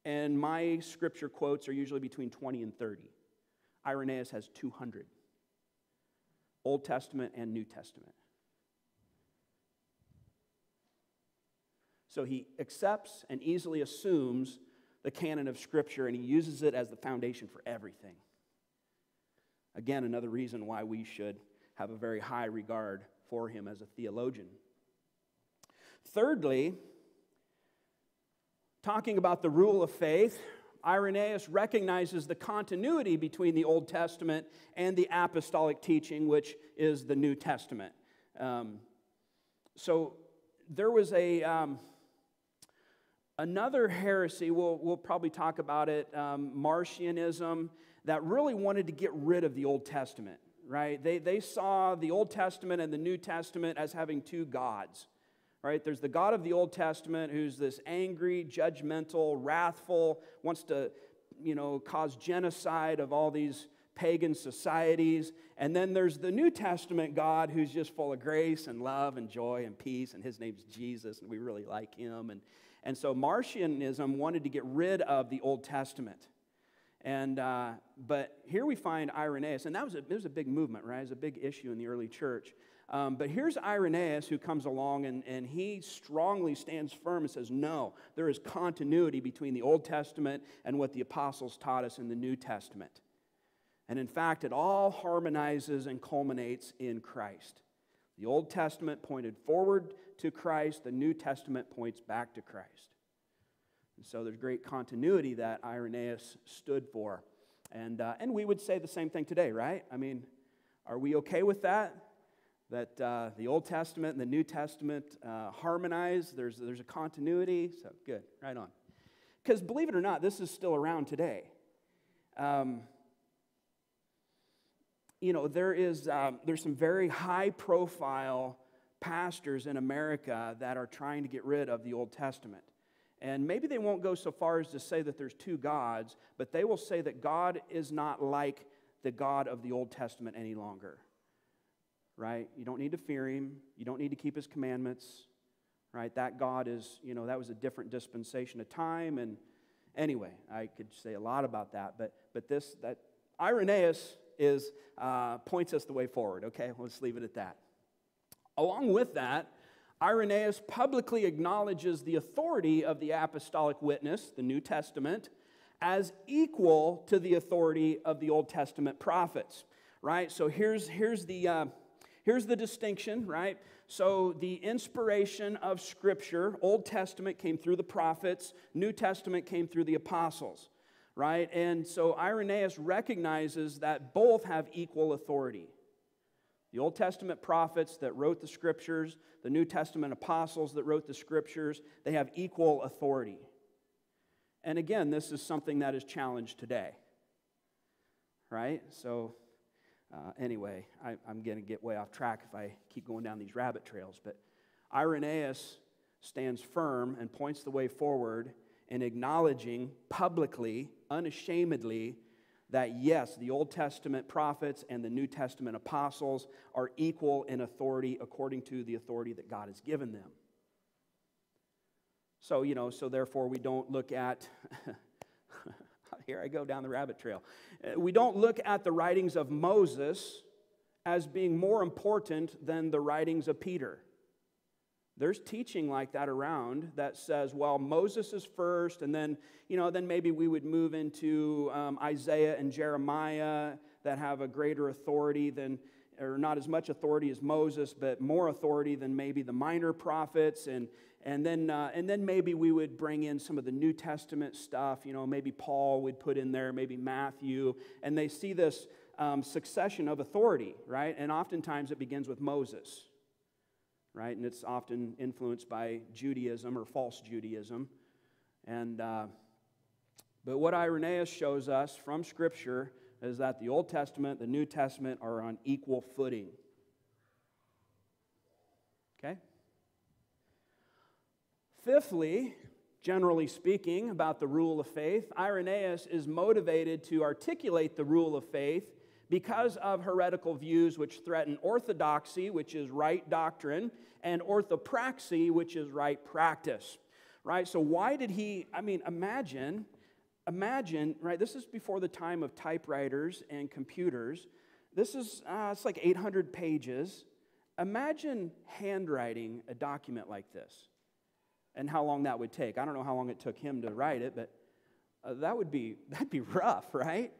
and my scripture quotes are usually between 20 and 30. Irenaeus has 200 Old Testament and New Testament. So he accepts and easily assumes the canon of Scripture and he uses it as the foundation for everything. Again, another reason why we should have a very high regard for him as a theologian. Thirdly, talking about the rule of faith, Irenaeus recognizes the continuity between the Old Testament and the apostolic teaching, which is the New Testament. Um, so there was a. Um, Another heresy, we'll, we'll probably talk about it, um, Marcionism, that really wanted to get rid of the Old Testament, right? They, they saw the Old Testament and the New Testament as having two gods, right? There's the God of the Old Testament who's this angry, judgmental, wrathful, wants to, you know, cause genocide of all these pagan societies. And then there's the New Testament God who's just full of grace and love and joy and peace, and his name's Jesus, and we really like him. And, and so Marcionism wanted to get rid of the Old Testament. And, uh, but here we find Irenaeus, and that was a, was a big movement, right? It was a big issue in the early church. Um, but here's Irenaeus who comes along and, and he strongly stands firm and says, No, there is continuity between the Old Testament and what the apostles taught us in the New Testament. And in fact, it all harmonizes and culminates in Christ. The Old Testament pointed forward to Christ, the New Testament points back to Christ. And so there's great continuity that Irenaeus stood for. And, uh, and we would say the same thing today, right? I mean, are we okay with that? That uh, the Old Testament and the New Testament uh, harmonize, there's, there's a continuity. So good, right on. Because believe it or not, this is still around today. Um, you know, there is um, there's some very high profile pastors in America that are trying to get rid of the Old Testament. And maybe they won't go so far as to say that there's two gods, but they will say that God is not like the God of the Old Testament any longer. Right? You don't need to fear him. You don't need to keep his commandments. Right? That God is, you know, that was a different dispensation of time. And anyway, I could say a lot about that, but, but this, that Irenaeus is, uh, points us the way forward, okay? Let's leave it at that. Along with that, Irenaeus publicly acknowledges the authority of the apostolic witness, the New Testament, as equal to the authority of the Old Testament prophets, right? So here's, here's, the, uh, here's the distinction, right? So the inspiration of Scripture, Old Testament came through the prophets, New Testament came through the apostles right? And so Irenaeus recognizes that both have equal authority. The Old Testament prophets that wrote the scriptures, the New Testament apostles that wrote the scriptures, they have equal authority. And again, this is something that is challenged today, right? So, uh, anyway, I, am going to get way off track if I keep going down these rabbit trails. But Irenaeus stands firm and points the way forward in acknowledging publicly, unashamedly, that yes, the Old Testament prophets and the New Testament apostles are equal in authority according to the authority that God has given them. So, you know, so therefore we don't look at, here I go down the rabbit trail. Uh, we don't look at the writings of Moses as being more important than the writings of Peter. There's teaching like that around that says, well, Moses is first, and then, you know, then maybe we would move into um, Isaiah and Jeremiah that have a greater authority than, or not as much authority as Moses, but more authority than maybe the minor prophets. And, and, then, uh, and then maybe we would bring in some of the New Testament stuff. You know, maybe Paul would put in there, maybe Matthew. And they see this um, succession of authority, right? And oftentimes it begins with Moses right? And it's often influenced by Judaism or false Judaism. And, uh, but what Irenaeus shows us from Scripture is that the Old Testament, the New Testament are on equal footing. Okay? Fifthly, generally speaking, about the rule of faith, Irenaeus is motivated to articulate the rule of faith because of heretical views which threaten orthodoxy, which is right doctrine, and orthopraxy, which is right practice. Right? So, why did he? I mean, imagine, imagine, right? This is before the time of typewriters and computers. This is, uh, it's like 800 pages. Imagine handwriting a document like this and how long that would take. I don't know how long it took him to write it, but uh, that would be, that'd be rough, right?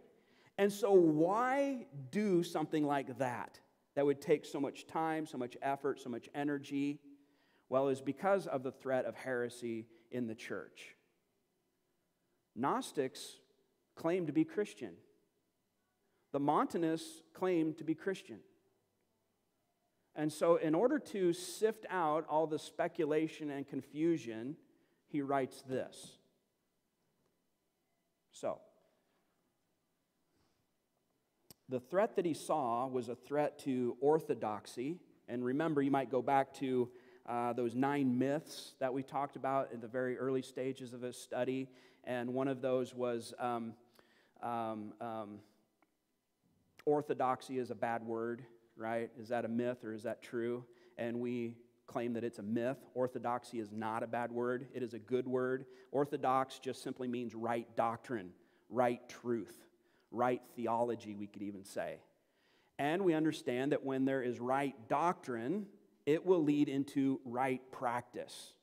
And so, why do something like that that would take so much time, so much effort, so much energy? Well, it's because of the threat of heresy in the church. Gnostics claim to be Christian, the Montanists claim to be Christian. And so, in order to sift out all the speculation and confusion, he writes this. So, the threat that he saw was a threat to orthodoxy. And remember, you might go back to uh, those nine myths that we talked about in the very early stages of his study. And one of those was um, um, um, orthodoxy is a bad word, right? Is that a myth or is that true? And we claim that it's a myth. Orthodoxy is not a bad word, it is a good word. Orthodox just simply means right doctrine, right truth right theology, we could even say. And we understand that when there is right doctrine, it will lead into right practice.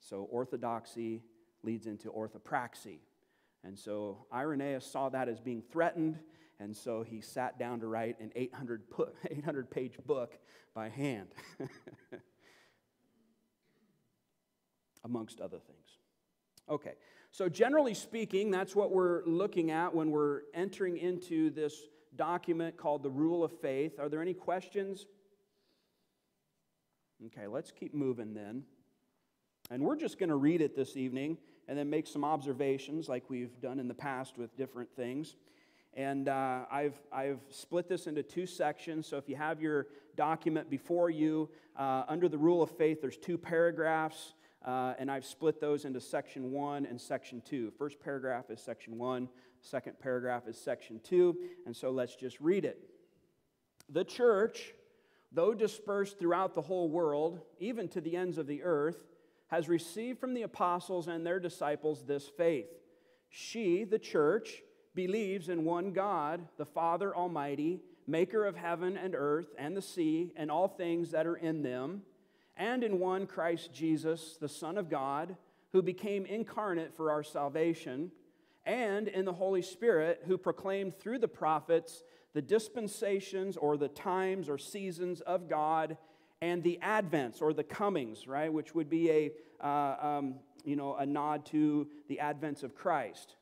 So orthodoxy leads into orthopraxy. And so Irenaeus saw that as being threatened, and so he sat down to write an 800, 800 page book by hand, amongst other things. Okay, so, generally speaking, that's what we're looking at when we're entering into this document called the Rule of Faith. Are there any questions? Okay, let's keep moving then. And we're just going to read it this evening and then make some observations like we've done in the past with different things. And uh, I've, I've split this into two sections. So if you have your document before you, uh, under the rule of faith, there's two paragraphs. Uh, and I've split those into section one and section two. First paragraph is section one, second paragraph is section two. And so let's just read it. The church, though dispersed throughout the whole world, even to the ends of the earth, has received from the apostles and their disciples this faith. She, the church, believes in one God, the Father Almighty, maker of heaven and earth and the sea and all things that are in them and in one Christ Jesus, the Son of God, who became incarnate for our salvation, and in the Holy Spirit, who proclaimed through the prophets the dispensations or the times or seasons of God and the advents or the comings, right, which would be a, uh, um, you know, a nod to the advents of Christ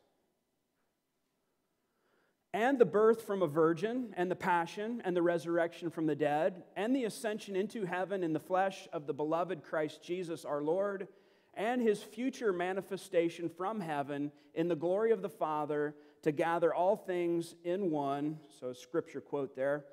and the birth from a virgin, and the passion, and the resurrection from the dead, and the ascension into heaven in the flesh of the beloved Christ Jesus our Lord, and his future manifestation from heaven in the glory of the Father to gather all things in one. So, a scripture quote there.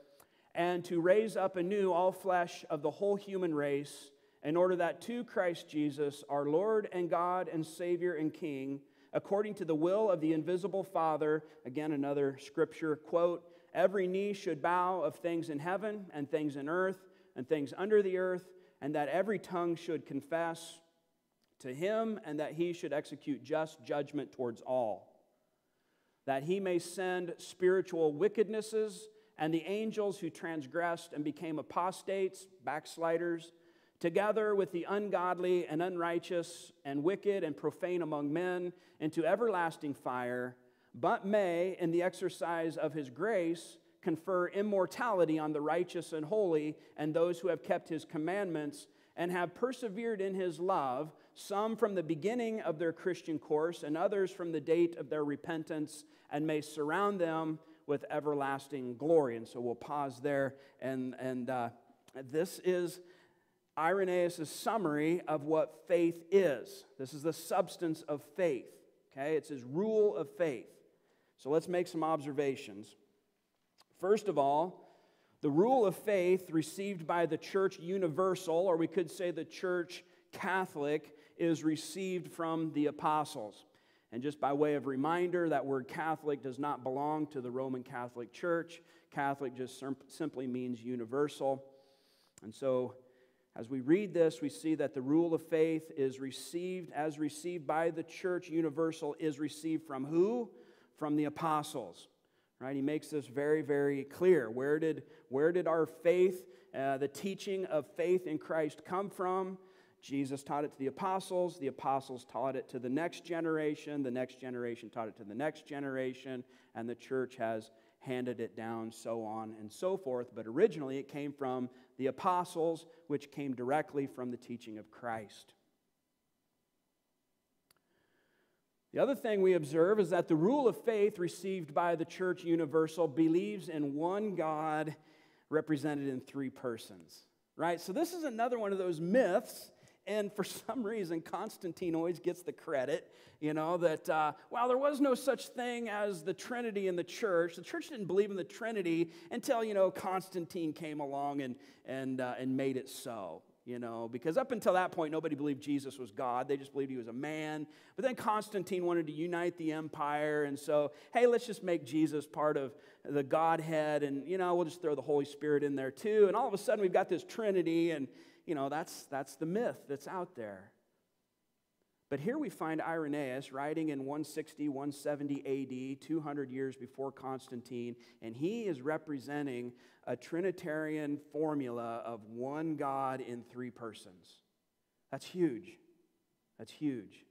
And to raise up anew all flesh of the whole human race, in order that to Christ Jesus, our Lord and God and Savior and King, according to the will of the invisible Father, again, another scripture quote, every knee should bow of things in heaven and things in earth and things under the earth, and that every tongue should confess to him, and that he should execute just judgment towards all. That he may send spiritual wickednesses and the angels who transgressed and became apostates, backsliders, together with the ungodly and unrighteous and wicked and profane among men, into everlasting fire, but may, in the exercise of his grace, confer immortality on the righteous and holy and those who have kept his commandments and have persevered in his love, some from the beginning of their Christian course and others from the date of their repentance, and may surround them with everlasting glory. And so we'll pause there. And, and uh, this is Irenaeus' summary of what faith is. This is the substance of faith. Okay, it's his rule of faith. So let's make some observations. First of all, the rule of faith received by the church universal, or we could say the church Catholic, is received from the apostles. And just by way of reminder, that word Catholic does not belong to the Roman Catholic Church. Catholic just simply means universal. And so, as we read this, we see that the rule of faith is received, as received by the church universal, is received from who? From the apostles right? He makes this very very clear. Where did where did our faith uh, the teaching of faith in christ come from? Jesus taught it to the apostles. The apostles taught it to the next generation. The next generation taught it to the next generation. And the church has handed it down so on and so forth but originally it came from the apostles which came directly from the teaching of christ The other thing we observe is that the rule of faith received by the church universal believes in one God represented in three persons, right? So this is another one of those myths. And for some reason, Constantine always gets the credit, you know, that, uh, well, there was no such thing as the Trinity in the church. The church didn't believe in the Trinity until, you know, Constantine came along and, and, uh, and made it so you know, because up until that point, nobody believed Jesus was God. They just believed he was a man. But then Constantine wanted to unite the empire. And so, hey, let's just make Jesus part of the Godhead. And, you know, we'll just throw the Holy Spirit in there too. And all of a sudden, we've got this Trinity. And, you know, that's, that's the myth that's out there. But here we find Irenaeus writing in 160, 170 AD, 200 years before Constantine, and he is representing a Trinitarian formula of one God in three persons. That's huge. That's huge.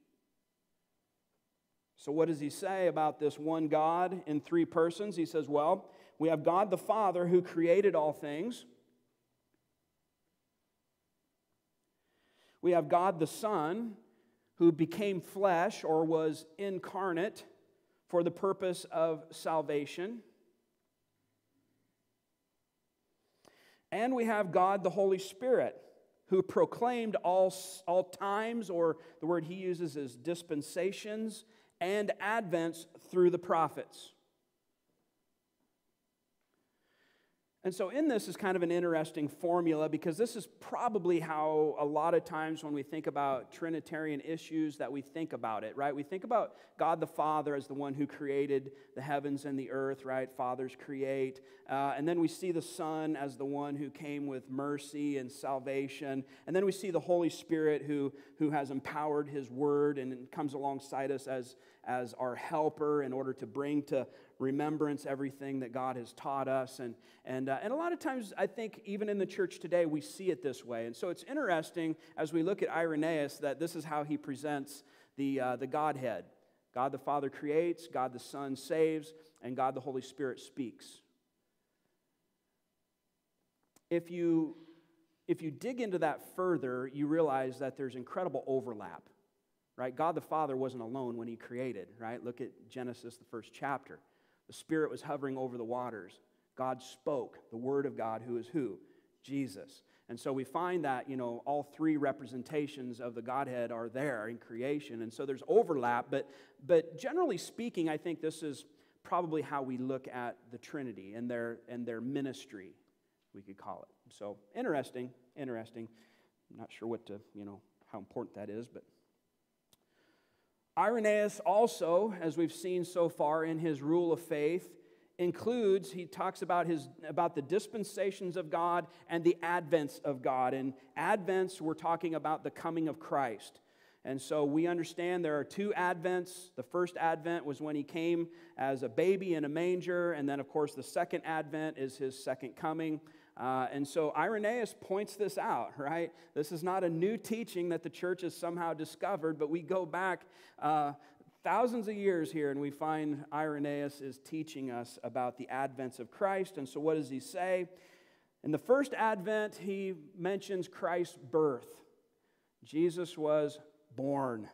So, what does he say about this one God in three persons? He says, well, we have God the Father who created all things. We have God the Son who became flesh or was incarnate for the purpose of salvation. And we have God the Holy Spirit, who proclaimed all, all times, or the word he uses is dispensations, and advents through the prophets. And so, in this is kind of an interesting formula because this is probably how a lot of times when we think about Trinitarian issues that we think about it, right? We think about God the Father as the one who created the heavens and the earth, right? Fathers create. Uh, and then we see the Son as the one who came with mercy and salvation. And then we see the Holy Spirit who, who has empowered his word and comes alongside us as, as our helper in order to bring to remembrance everything that God has taught us. And, and, uh, and a lot of times, I think, even in the church today, we see it this way. And so it's interesting as we look at Irenaeus that this is how he presents the, uh, the Godhead God the Father creates, God the Son saves, and God the Holy Spirit speaks. If you, if you dig into that further, you realize that there's incredible overlap right? God the Father wasn't alone when he created, right? Look at Genesis, the first chapter. The Spirit was hovering over the waters. God spoke, the Word of God, who is who? Jesus. And so we find that, you know, all three representations of the Godhead are there in creation. And so there's overlap, but, but generally speaking, I think this is probably how we look at the Trinity and their, and their ministry, we could call it. So interesting, interesting. I'm not sure what to, you know, how important that is, but. Irenaeus also, as we've seen so far in his rule of faith, includes he talks about his about the dispensations of god and the advents of god. And advents we're talking about the coming of christ. And so we understand there are two advents. The first advent was when he came as a baby in a manger and then of course the second advent is his second coming uh, and so Irenaeus points this out, right? This is not a new teaching that the church has somehow discovered, but we go back uh, thousands of years here, and we find Irenaeus is teaching us about the advents of Christ. And so, what does he say? In the first advent, he mentions Christ's birth. Jesus was born.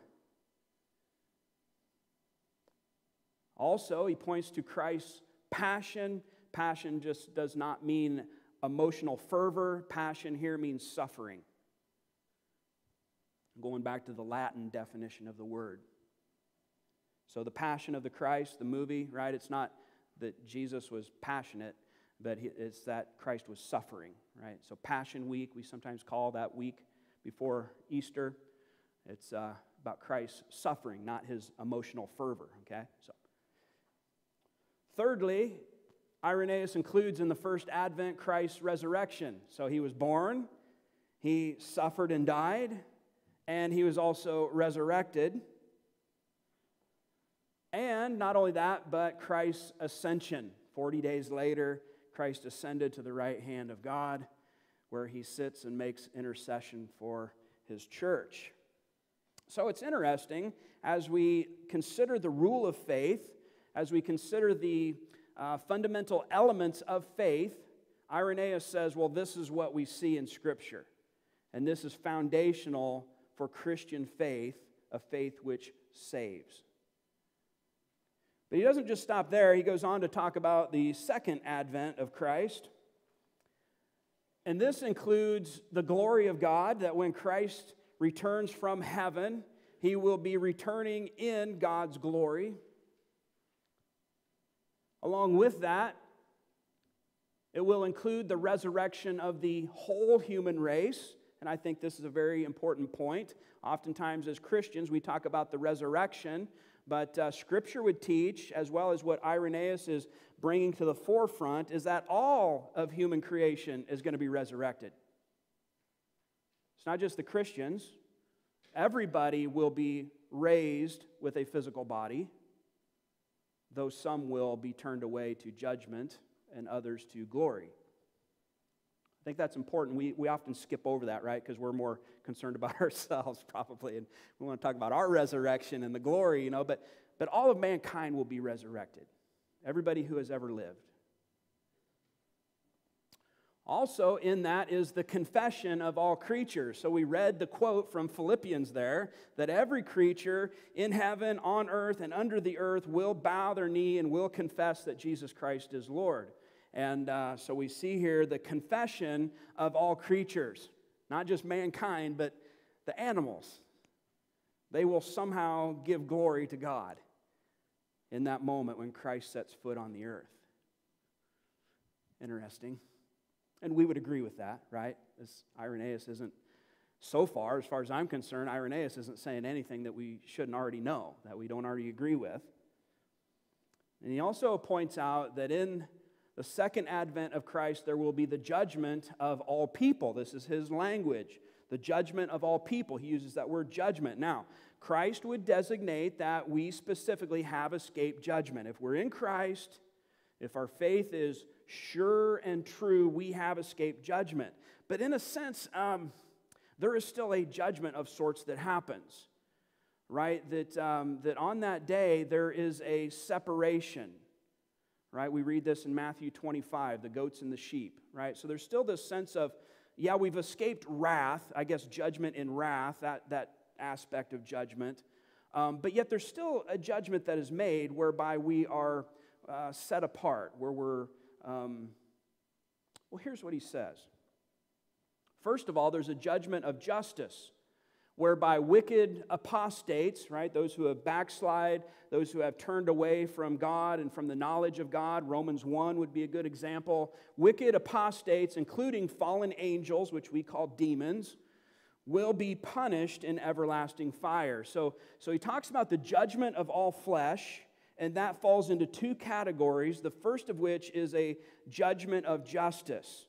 Also, he points to Christ's passion. Passion just does not mean emotional fervor. Passion here means suffering. Going back to the Latin definition of the word. So, the Passion of the Christ, the movie, right? It's not that Jesus was passionate, but it's that Christ was suffering, right? So, Passion Week, we sometimes call that week before Easter. It's uh, about Christ's suffering, not his emotional fervor, okay? So, thirdly, Irenaeus includes in the first advent Christ's resurrection. So, he was born, he suffered and died, and he was also resurrected. And not only that, but Christ's ascension. 40 days later, Christ ascended to the right hand of God, where he sits and makes intercession for his church. So it's interesting as we consider the rule of faith, as we consider the uh, fundamental elements of faith, Irenaeus says, well, this is what we see in Scripture. And this is foundational for Christian faith, a faith which saves. But he doesn't just stop there. He goes on to talk about the second advent of Christ. And this includes the glory of God, that when Christ returns from heaven, he will be returning in God's glory. Along with that, it will include the resurrection of the whole human race. And I think this is a very important point. Oftentimes, as Christians, we talk about the resurrection, but uh, Scripture would teach, as well as what Irenaeus is bringing to the forefront, is that all of human creation is going to be resurrected. It's not just the Christians, everybody will be raised with a physical body, though some will be turned away to judgment and others to glory. I think that's important. We, we often skip over that, right? Because we're more concerned about ourselves, probably. And we want to talk about our resurrection and the glory, you know. But, but all of mankind will be resurrected, everybody who has ever lived. Also, in that is the confession of all creatures. So, we read the quote from Philippians there that every creature in heaven, on earth, and under the earth will bow their knee and will confess that Jesus Christ is Lord. And uh, so we see here the confession of all creatures, not just mankind, but the animals. They will somehow give glory to God in that moment when Christ sets foot on the earth. Interesting. And we would agree with that, right? This Irenaeus isn't, so far, as far as I'm concerned, Irenaeus isn't saying anything that we shouldn't already know, that we don't already agree with. And he also points out that in the second advent of Christ, there will be the judgment of all people. This is his language. The judgment of all people. He uses that word judgment. Now, Christ would designate that we specifically have escaped judgment. If we're in Christ, if our faith is sure and true, we have escaped judgment. But in a sense, um, there is still a judgment of sorts that happens, right? That, um, that on that day, there is a separation right? We read this in Matthew 25, the goats and the sheep, right? So there's still this sense of, yeah, we've escaped wrath, I guess judgment in wrath, that, that aspect of judgment. Um, but yet there's still a judgment that is made whereby we are uh, set apart, where we're, um, well, here's what he says First of all, there's a judgment of justice, whereby wicked apostates, right, those who have backslide, those who have turned away from God and from the knowledge of God, Romans 1 would be a good example. Wicked apostates, including fallen angels, which we call demons, will be punished in everlasting fire. So, so he talks about the judgment of all flesh, and that falls into two categories. The first of which is a judgment of justice,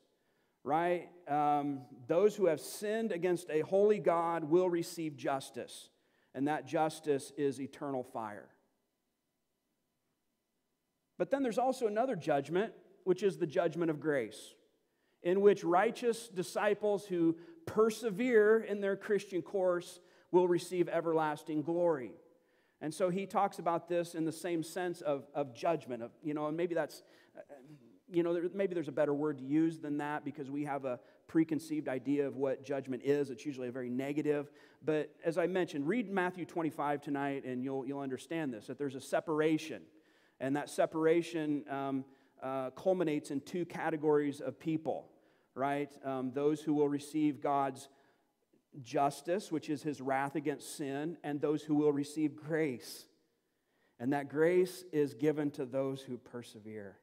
right? Um, those who have sinned against a holy God will receive justice, and that justice is eternal fire. But then there's also another judgment, which is the judgment of grace, in which righteous disciples who persevere in their Christian course will receive everlasting glory. And so he talks about this in the same sense of, of judgment, of, you know, and maybe that's, you know, there, maybe there's a better word to use than that because we have a preconceived idea of what judgment is. It's usually a very negative. But as I mentioned, read Matthew 25 tonight and you'll, you'll understand this that there's a separation. And that separation um, uh, culminates in two categories of people right? Um, those who will receive God's justice, which is his wrath against sin, and those who will receive grace. And that grace is given to those who persevere.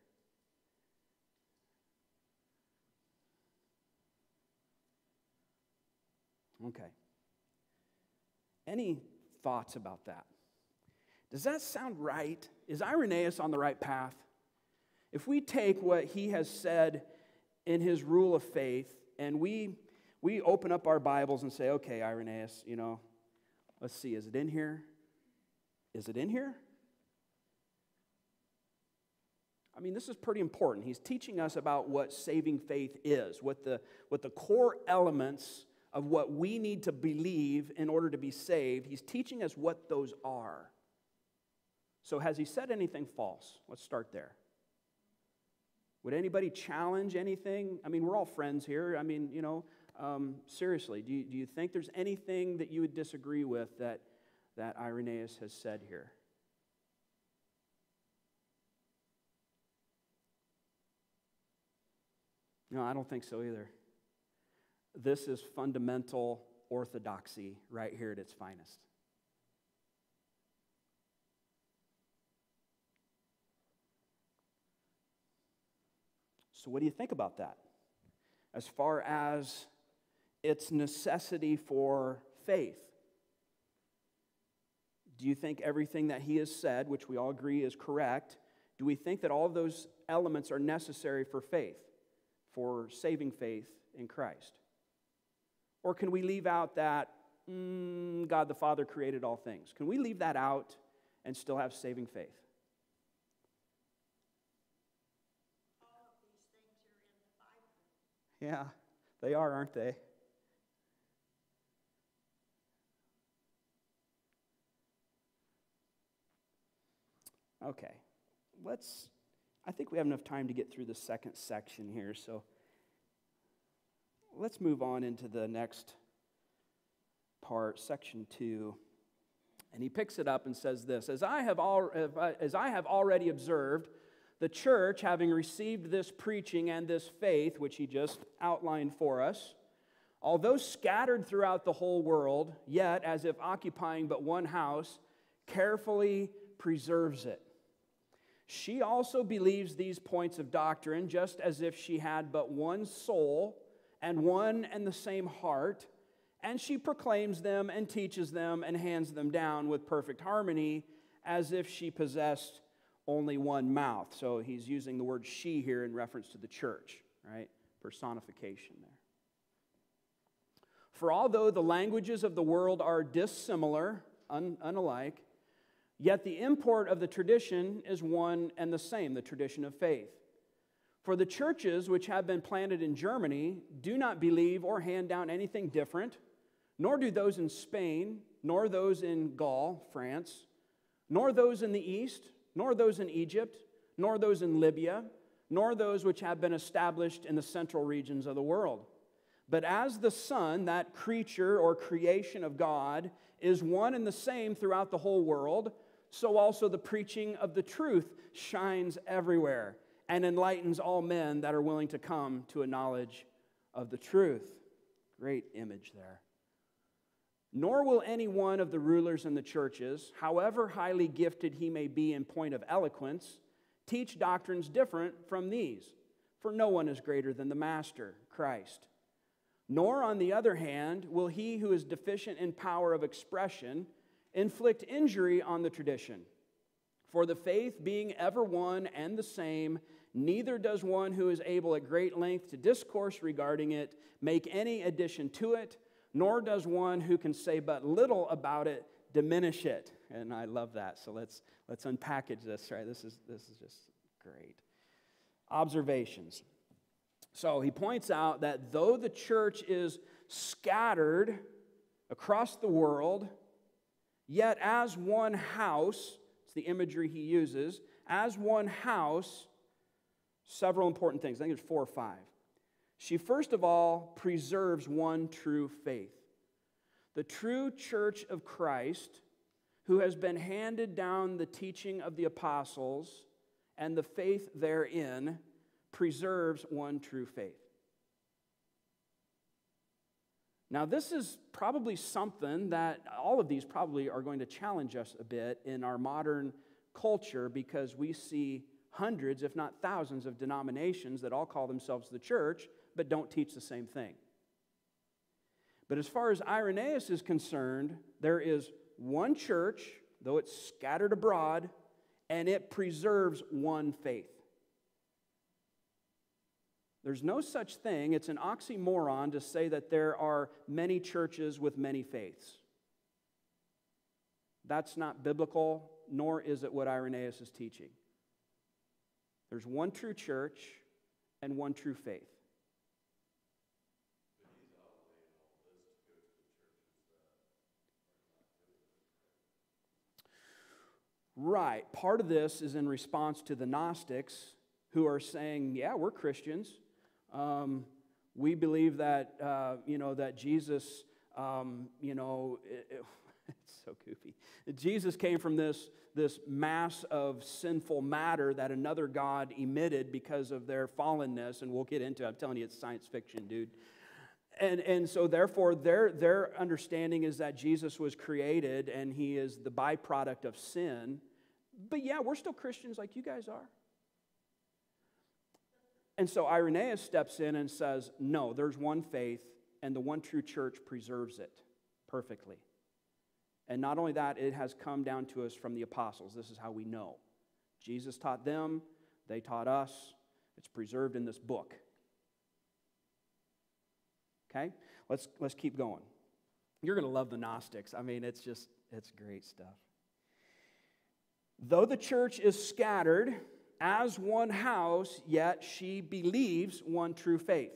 Okay. Any thoughts about that? Does that sound right? Is Irenaeus on the right path? If we take what he has said in his rule of faith, and we, we open up our Bibles and say, okay, Irenaeus, you know, let's see, is it in here? Is it in here? I mean, this is pretty important. He's teaching us about what saving faith is, what the, what the core elements of what we need to believe in order to be saved. He's teaching us what those are. So, has he said anything false? Let's start there. Would anybody challenge anything? I mean, we're all friends here. I mean, you know, um, seriously, do you, do you think there's anything that you would disagree with that, that Irenaeus has said here? No, I don't think so either. This is fundamental orthodoxy right here at its finest. So, what do you think about that? As far as its necessity for faith, do you think everything that he has said, which we all agree is correct, do we think that all of those elements are necessary for faith, for saving faith in Christ? Or can we leave out that mm, God the Father created all things? Can we leave that out and still have saving faith? Yeah, they are, aren't they? Okay, let's. I think we have enough time to get through the second section here, so let's move on into the next part, section two. And he picks it up and says this As I have, al- as I have already observed, the church, having received this preaching and this faith, which he just outlined for us, although scattered throughout the whole world, yet, as if occupying but one house, carefully preserves it. She also believes these points of doctrine just as if she had but one soul and one and the same heart, and she proclaims them and teaches them and hands them down with perfect harmony as if she possessed only one mouth. So he's using the word she here in reference to the church, right? Personification there. For although the languages of the world are dissimilar, un- unalike, yet the import of the tradition is one and the same the tradition of faith. For the churches which have been planted in Germany do not believe or hand down anything different, nor do those in Spain, nor those in Gaul, France, nor those in the East, nor those in Egypt, nor those in Libya, nor those which have been established in the central regions of the world. But as the sun, that creature or creation of God, is one and the same throughout the whole world, so also the preaching of the truth shines everywhere and enlightens all men that are willing to come to a knowledge of the truth. Great image there. Nor will any one of the rulers in the churches, however highly gifted he may be in point of eloquence, teach doctrines different from these, for no one is greater than the Master, Christ. Nor, on the other hand, will he who is deficient in power of expression inflict injury on the tradition. For the faith being ever one and the same, neither does one who is able at great length to discourse regarding it make any addition to it nor does one who can say but little about it diminish it. And I love that. So let's let's unpackage this, right? This is this is just great. Observations. So he points out that though the church is scattered across the world, yet as one house, it's the imagery he uses, as one house, several important things. I think there's four or five. She first of all preserves one true faith. The true church of Christ, who has been handed down the teaching of the apostles and the faith therein, preserves one true faith. Now, this is probably something that all of these probably are going to challenge us a bit in our modern culture because we see hundreds, if not thousands, of denominations that all call themselves the church but don't teach the same thing. But as far as Irenaeus is concerned, there is one church, though it's scattered abroad, and it preserves one faith. There's no such thing, it's an oxymoron to say that there are many churches with many faiths. That's not biblical, nor is it what Irenaeus is teaching. There's one true church and one true faith. Right. Part of this is in response to the Gnostics who are saying, yeah, we're Christians. Um, we believe that, uh, you know, that Jesus, um, you know, it, it, it's so goofy. Jesus came from this, this mass of sinful matter that another God emitted because of their fallenness, and we'll get into it. I'm telling you, it's science fiction, dude. And, and so, therefore, their, their understanding is that Jesus was created and he is the byproduct of sin. But yeah, we're still Christians like you guys are. And so Irenaeus steps in and says, No, there's one faith, and the one true church preserves it perfectly. And not only that, it has come down to us from the apostles. This is how we know. Jesus taught them, they taught us. It's preserved in this book. Okay? Let's, let's keep going. You're going to love the Gnostics. I mean, it's just, it's great stuff. Though the church is scattered as one house, yet she believes one true faith.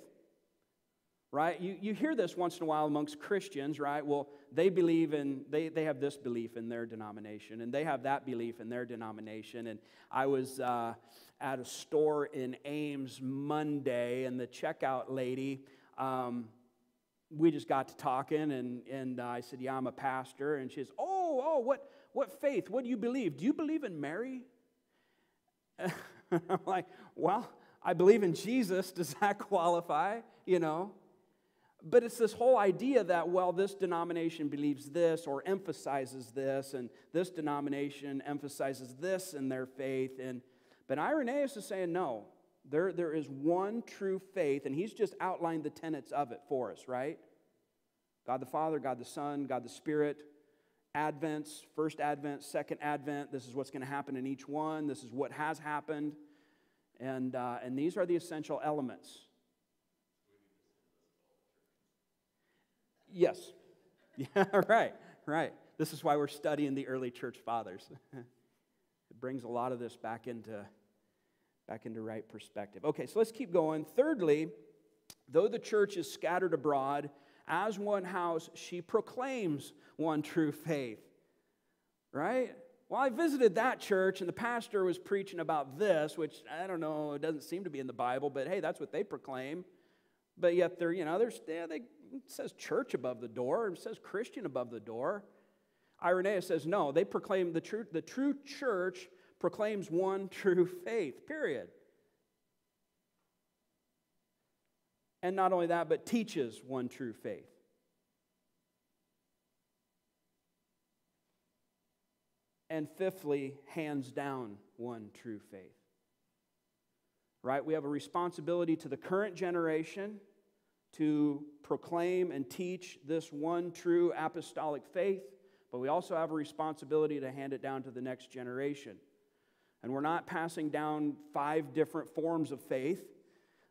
Right? You, you hear this once in a while amongst Christians, right? Well, they believe in, they, they have this belief in their denomination, and they have that belief in their denomination. And I was uh, at a store in Ames Monday, and the checkout lady, um, we just got to talking, and, and I said, Yeah, I'm a pastor. And she says, Oh, oh, what, what faith? What do you believe? Do you believe in Mary? I'm like, Well, I believe in Jesus. Does that qualify? You know? But it's this whole idea that, well, this denomination believes this or emphasizes this, and this denomination emphasizes this in their faith. And, but Irenaeus is saying, no, there, there is one true faith, and he's just outlined the tenets of it for us, right? God the Father, God the Son, God the Spirit, Advents, first Advent, second Advent. This is what's going to happen in each one. This is what has happened. And, uh, and these are the essential elements. Yes. Yeah, right, right. This is why we're studying the early church fathers. it brings a lot of this back into back into right perspective. Okay, so let's keep going. Thirdly, though the church is scattered abroad, as one house, she proclaims one true faith. Right? Well, I visited that church and the pastor was preaching about this, which I don't know, it doesn't seem to be in the Bible, but hey, that's what they proclaim. But yet they're, you know, there's, yeah, they, says church above the door, it says Christian above the door. Irenaeus says, no, they proclaim the true, the true church proclaims one true faith, period. And not only that, but teaches one true faith. And fifthly, hands down one true faith. Right? We have a responsibility to the current generation to proclaim and teach this one true apostolic faith, but we also have a responsibility to hand it down to the next generation. And we're not passing down five different forms of faith.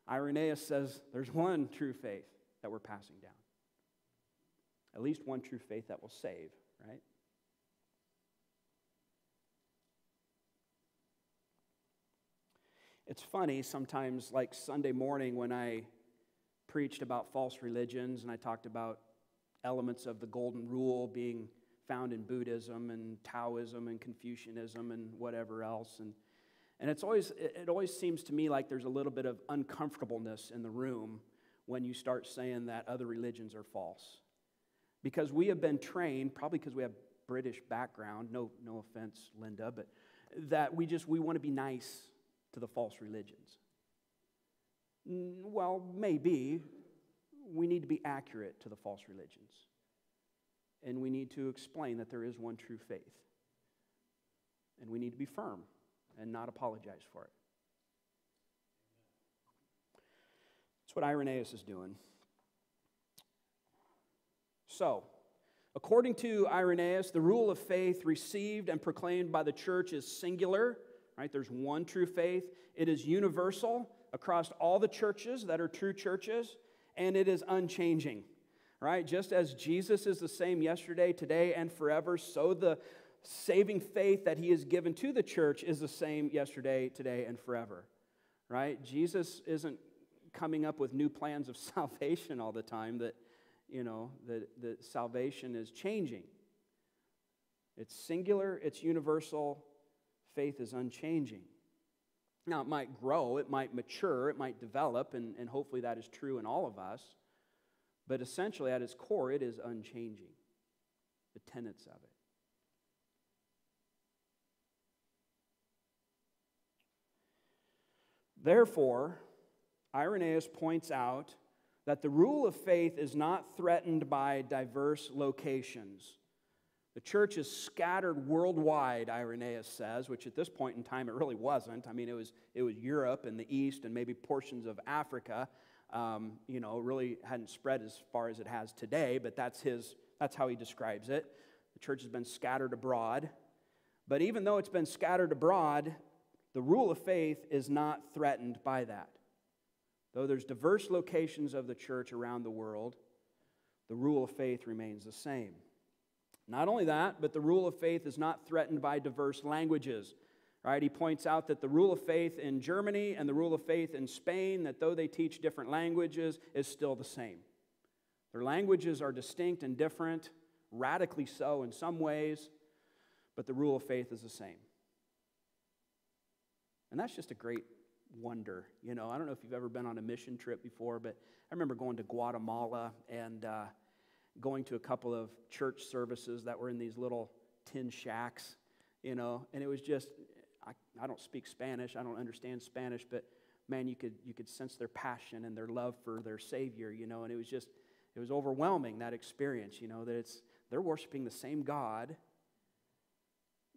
Irenaeus says there's one true faith that we're passing down. At least one true faith that will save, right? It's funny sometimes, like Sunday morning, when I preached about false religions and I talked about elements of the golden rule being found in Buddhism and Taoism and Confucianism and whatever else. And, and it's always, it always seems to me like there's a little bit of uncomfortableness in the room when you start saying that other religions are false. Because we have been trained, probably because we have British background, no, no offense, Linda, but that we just, we want to be nice to the false religions. Well, maybe we need to be accurate to the false religions. And we need to explain that there is one true faith. And we need to be firm and not apologize for it. That's what Irenaeus is doing. So, according to Irenaeus, the rule of faith received and proclaimed by the church is singular right? There's one true faith. It is universal across all the churches that are true churches, and it is unchanging, right? Just as Jesus is the same yesterday, today, and forever, so the saving faith that he has given to the church is the same yesterday, today, and forever, right? Jesus isn't coming up with new plans of salvation all the time that, you know, that, that salvation is changing. It's singular, it's universal, faith is unchanging. Now, it might grow, it might mature, it might develop, and, and hopefully that is true in all of us. But essentially, at its core, it is unchanging, the tenets of it. Therefore, Irenaeus points out that the rule of faith is not threatened by diverse locations. The church is scattered worldwide, Irenaeus says, which at this point in time it really wasn't. I mean, it was, it was Europe and the East and maybe portions of Africa. Um, you know, really hadn't spread as far as it has today, but that's, his, that's how he describes it. The church has been scattered abroad. But even though it's been scattered abroad, the rule of faith is not threatened by that. Though there's diverse locations of the church around the world, the rule of faith remains the same. Not only that, but the rule of faith is not threatened by diverse languages. Right? He points out that the rule of faith in Germany and the rule of faith in Spain, that though they teach different languages, is still the same. Their languages are distinct and different, radically so in some ways, but the rule of faith is the same. And that's just a great wonder. You know, I don't know if you've ever been on a mission trip before, but I remember going to Guatemala and uh, going to a couple of church services that were in these little tin shacks, you know, and it was just, I, I don't speak Spanish, I don't understand Spanish, but man, you could, you could sense their passion and their love for their Savior, you know, and it was just, it was overwhelming, that experience, you know, that it's, they're worshiping the same God.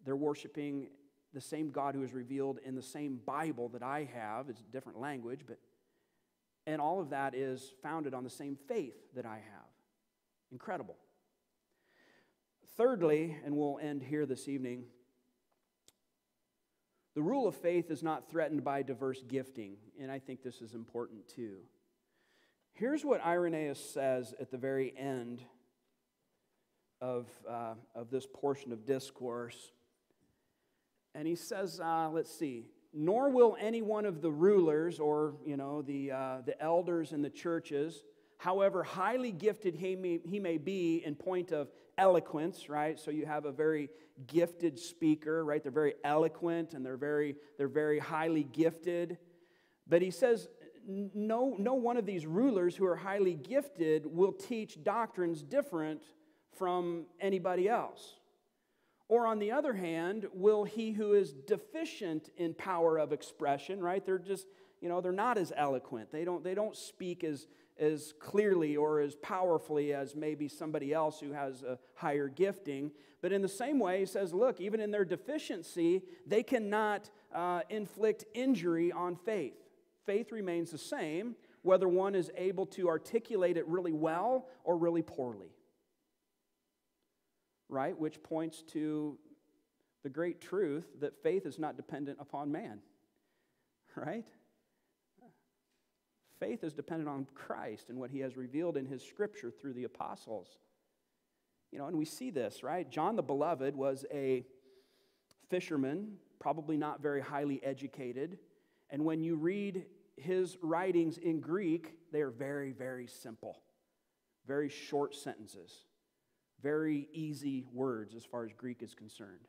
They're worshiping the same God who is revealed in the same Bible that I have. It's a different language, but, and all of that is founded on the same faith that I have. Incredible. Thirdly, and we'll end here this evening, the rule of faith is not threatened by diverse gifting, and I think this is important too. Here's what Irenaeus says at the very end of, uh, of this portion of discourse. And he says, uh, let's see, nor will any one of the rulers or, you know, the, uh, the elders in the churches however highly gifted he may, he may be in point of eloquence, right? So you have a very gifted speaker, right? They're very eloquent and they're very, they're very highly gifted. But he says, no, no one of these rulers who are highly gifted will teach doctrines different from anybody else. Or on the other hand, will he who is deficient in power of expression, right? They're just you know, they're not as eloquent. They don't, they don't speak as, as clearly or as powerfully as maybe somebody else who has a higher gifting. But in the same way, he says, look, even in their deficiency, they cannot uh, inflict injury on faith. Faith remains the same, whether one is able to articulate it really well or really poorly. Right? Which points to the great truth that faith is not dependent upon man. Right? Faith is dependent on Christ and what he has revealed in his scripture through the apostles. You know, and we see this, right? John the Beloved was a fisherman, probably not very highly educated. And when you read his writings in Greek, they are very, very simple, very short sentences, very easy words as far as Greek is concerned.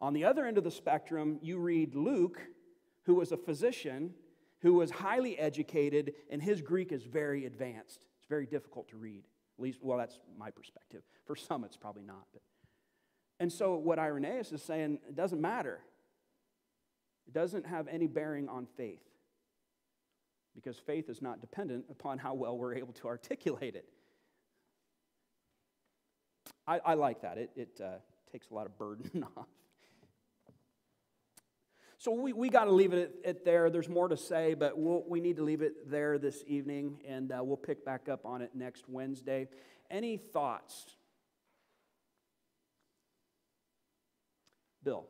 On the other end of the spectrum, you read Luke, who was a physician, who was highly educated, and his Greek is very advanced. It's very difficult to read. At least, well, that's my perspective. For some, it's probably not. But. And so, what Irenaeus is saying, it doesn't matter. It doesn't have any bearing on faith because faith is not dependent upon how well we're able to articulate it. I, I like that. It, it uh, takes a lot of burden off. So we, we got to leave it there. There's more to say, but we'll, we need to leave it there this evening, and uh, we'll pick back up on it next Wednesday. Any thoughts? Bill.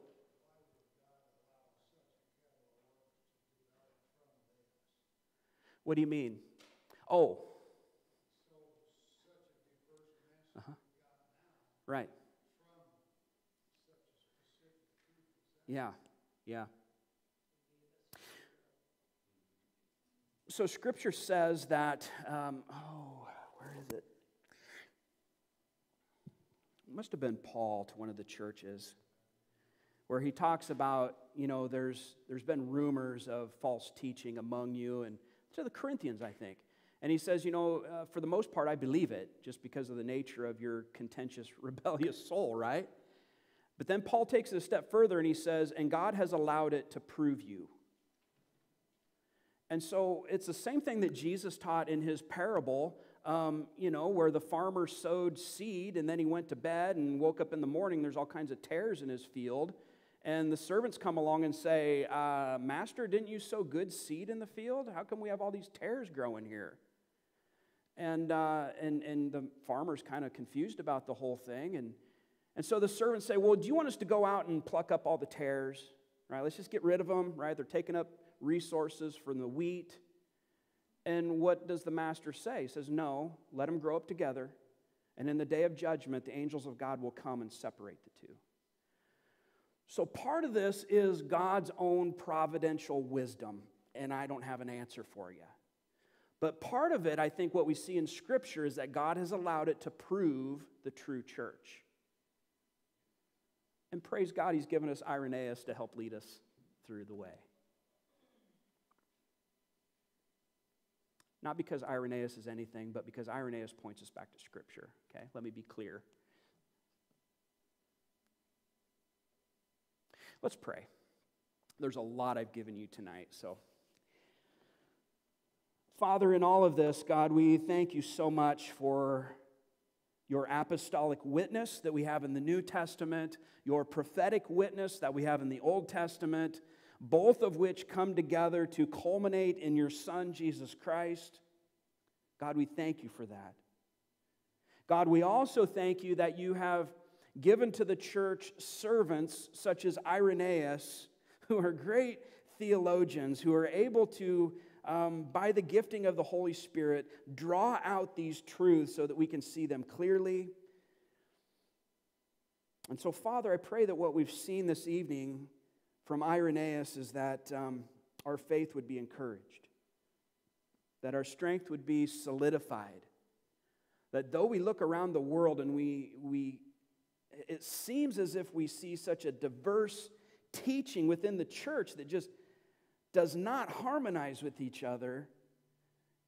What do you mean? Oh. Right. Yeah, yeah. So, Scripture says that, um, oh, where is it? It must have been Paul to one of the churches where he talks about, you know, there's, there's been rumors of false teaching among you, and to the Corinthians, I think. And he says, You know, uh, for the most part, I believe it just because of the nature of your contentious, rebellious soul, right? But then Paul takes it a step further and he says, And God has allowed it to prove you. And so it's the same thing that Jesus taught in his parable, um, you know, where the farmer sowed seed and then he went to bed and woke up in the morning, there's all kinds of tares in his field and the servants come along and say, uh, Master, didn't you sow good seed in the field? How come we have all these tares growing here? And, uh, and, and the farmer's kind of confused about the whole thing. And, and so the servants say, Well, do you want us to go out and pluck up all the tares? Right? Let's just get rid of them, right? They're taking up resources from the wheat. And what does the master say? He says, No, let them grow up together. And in the day of judgment, the angels of God will come and separate the two. So, part of this is God's own providential wisdom, and I don't have an answer for you. But part of it, I think, what we see in Scripture is that God has allowed it to prove the true church. And praise God, He's given us Irenaeus to help lead us through the way. Not because Irenaeus is anything, but because Irenaeus points us back to Scripture. Okay, let me be clear. Let's pray. There's a lot I've given you tonight, so. Father, in all of this, God, we thank you so much for your apostolic witness that we have in the New Testament, your prophetic witness that we have in the Old Testament, both of which come together to culminate in your Son, Jesus Christ. God, we thank you for that. God, we also thank you that you have given to the church servants such as Irenaeus, who are great theologians, who are able to, um, by the gifting of the Holy Spirit, draw out these truths so that we can see them clearly. And so, Father, I pray that what we've seen this evening from Irenaeus is that um, our faith would be encouraged, that our strength would be solidified, that though we look around the world and we, we it seems as if we see such a diverse teaching within the church that just does not harmonize with each other.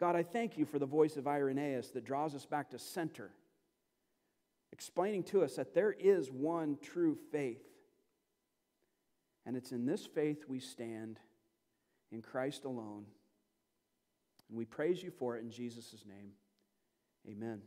God, I thank you for the voice of Irenaeus that draws us back to center, explaining to us that there is one true faith. And it's in this faith we stand in Christ alone And we praise you for it in Jesus' name. Amen.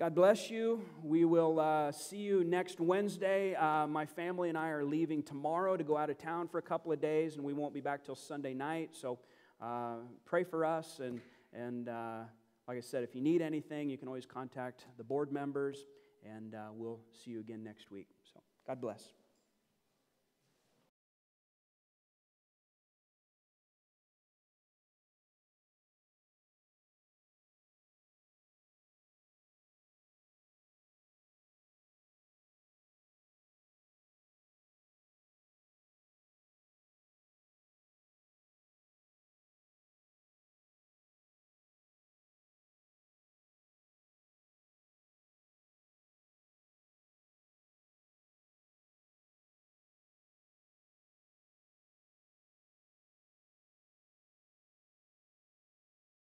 God bless you. We will uh, see you next Wednesday. Uh, my family and I are leaving tomorrow to go out of town for a couple of days, and we won't be back till Sunday night. So uh, pray for us. And, and uh, like I said, if you need anything, you can always contact the board members, and uh, we'll see you again next week. So God bless.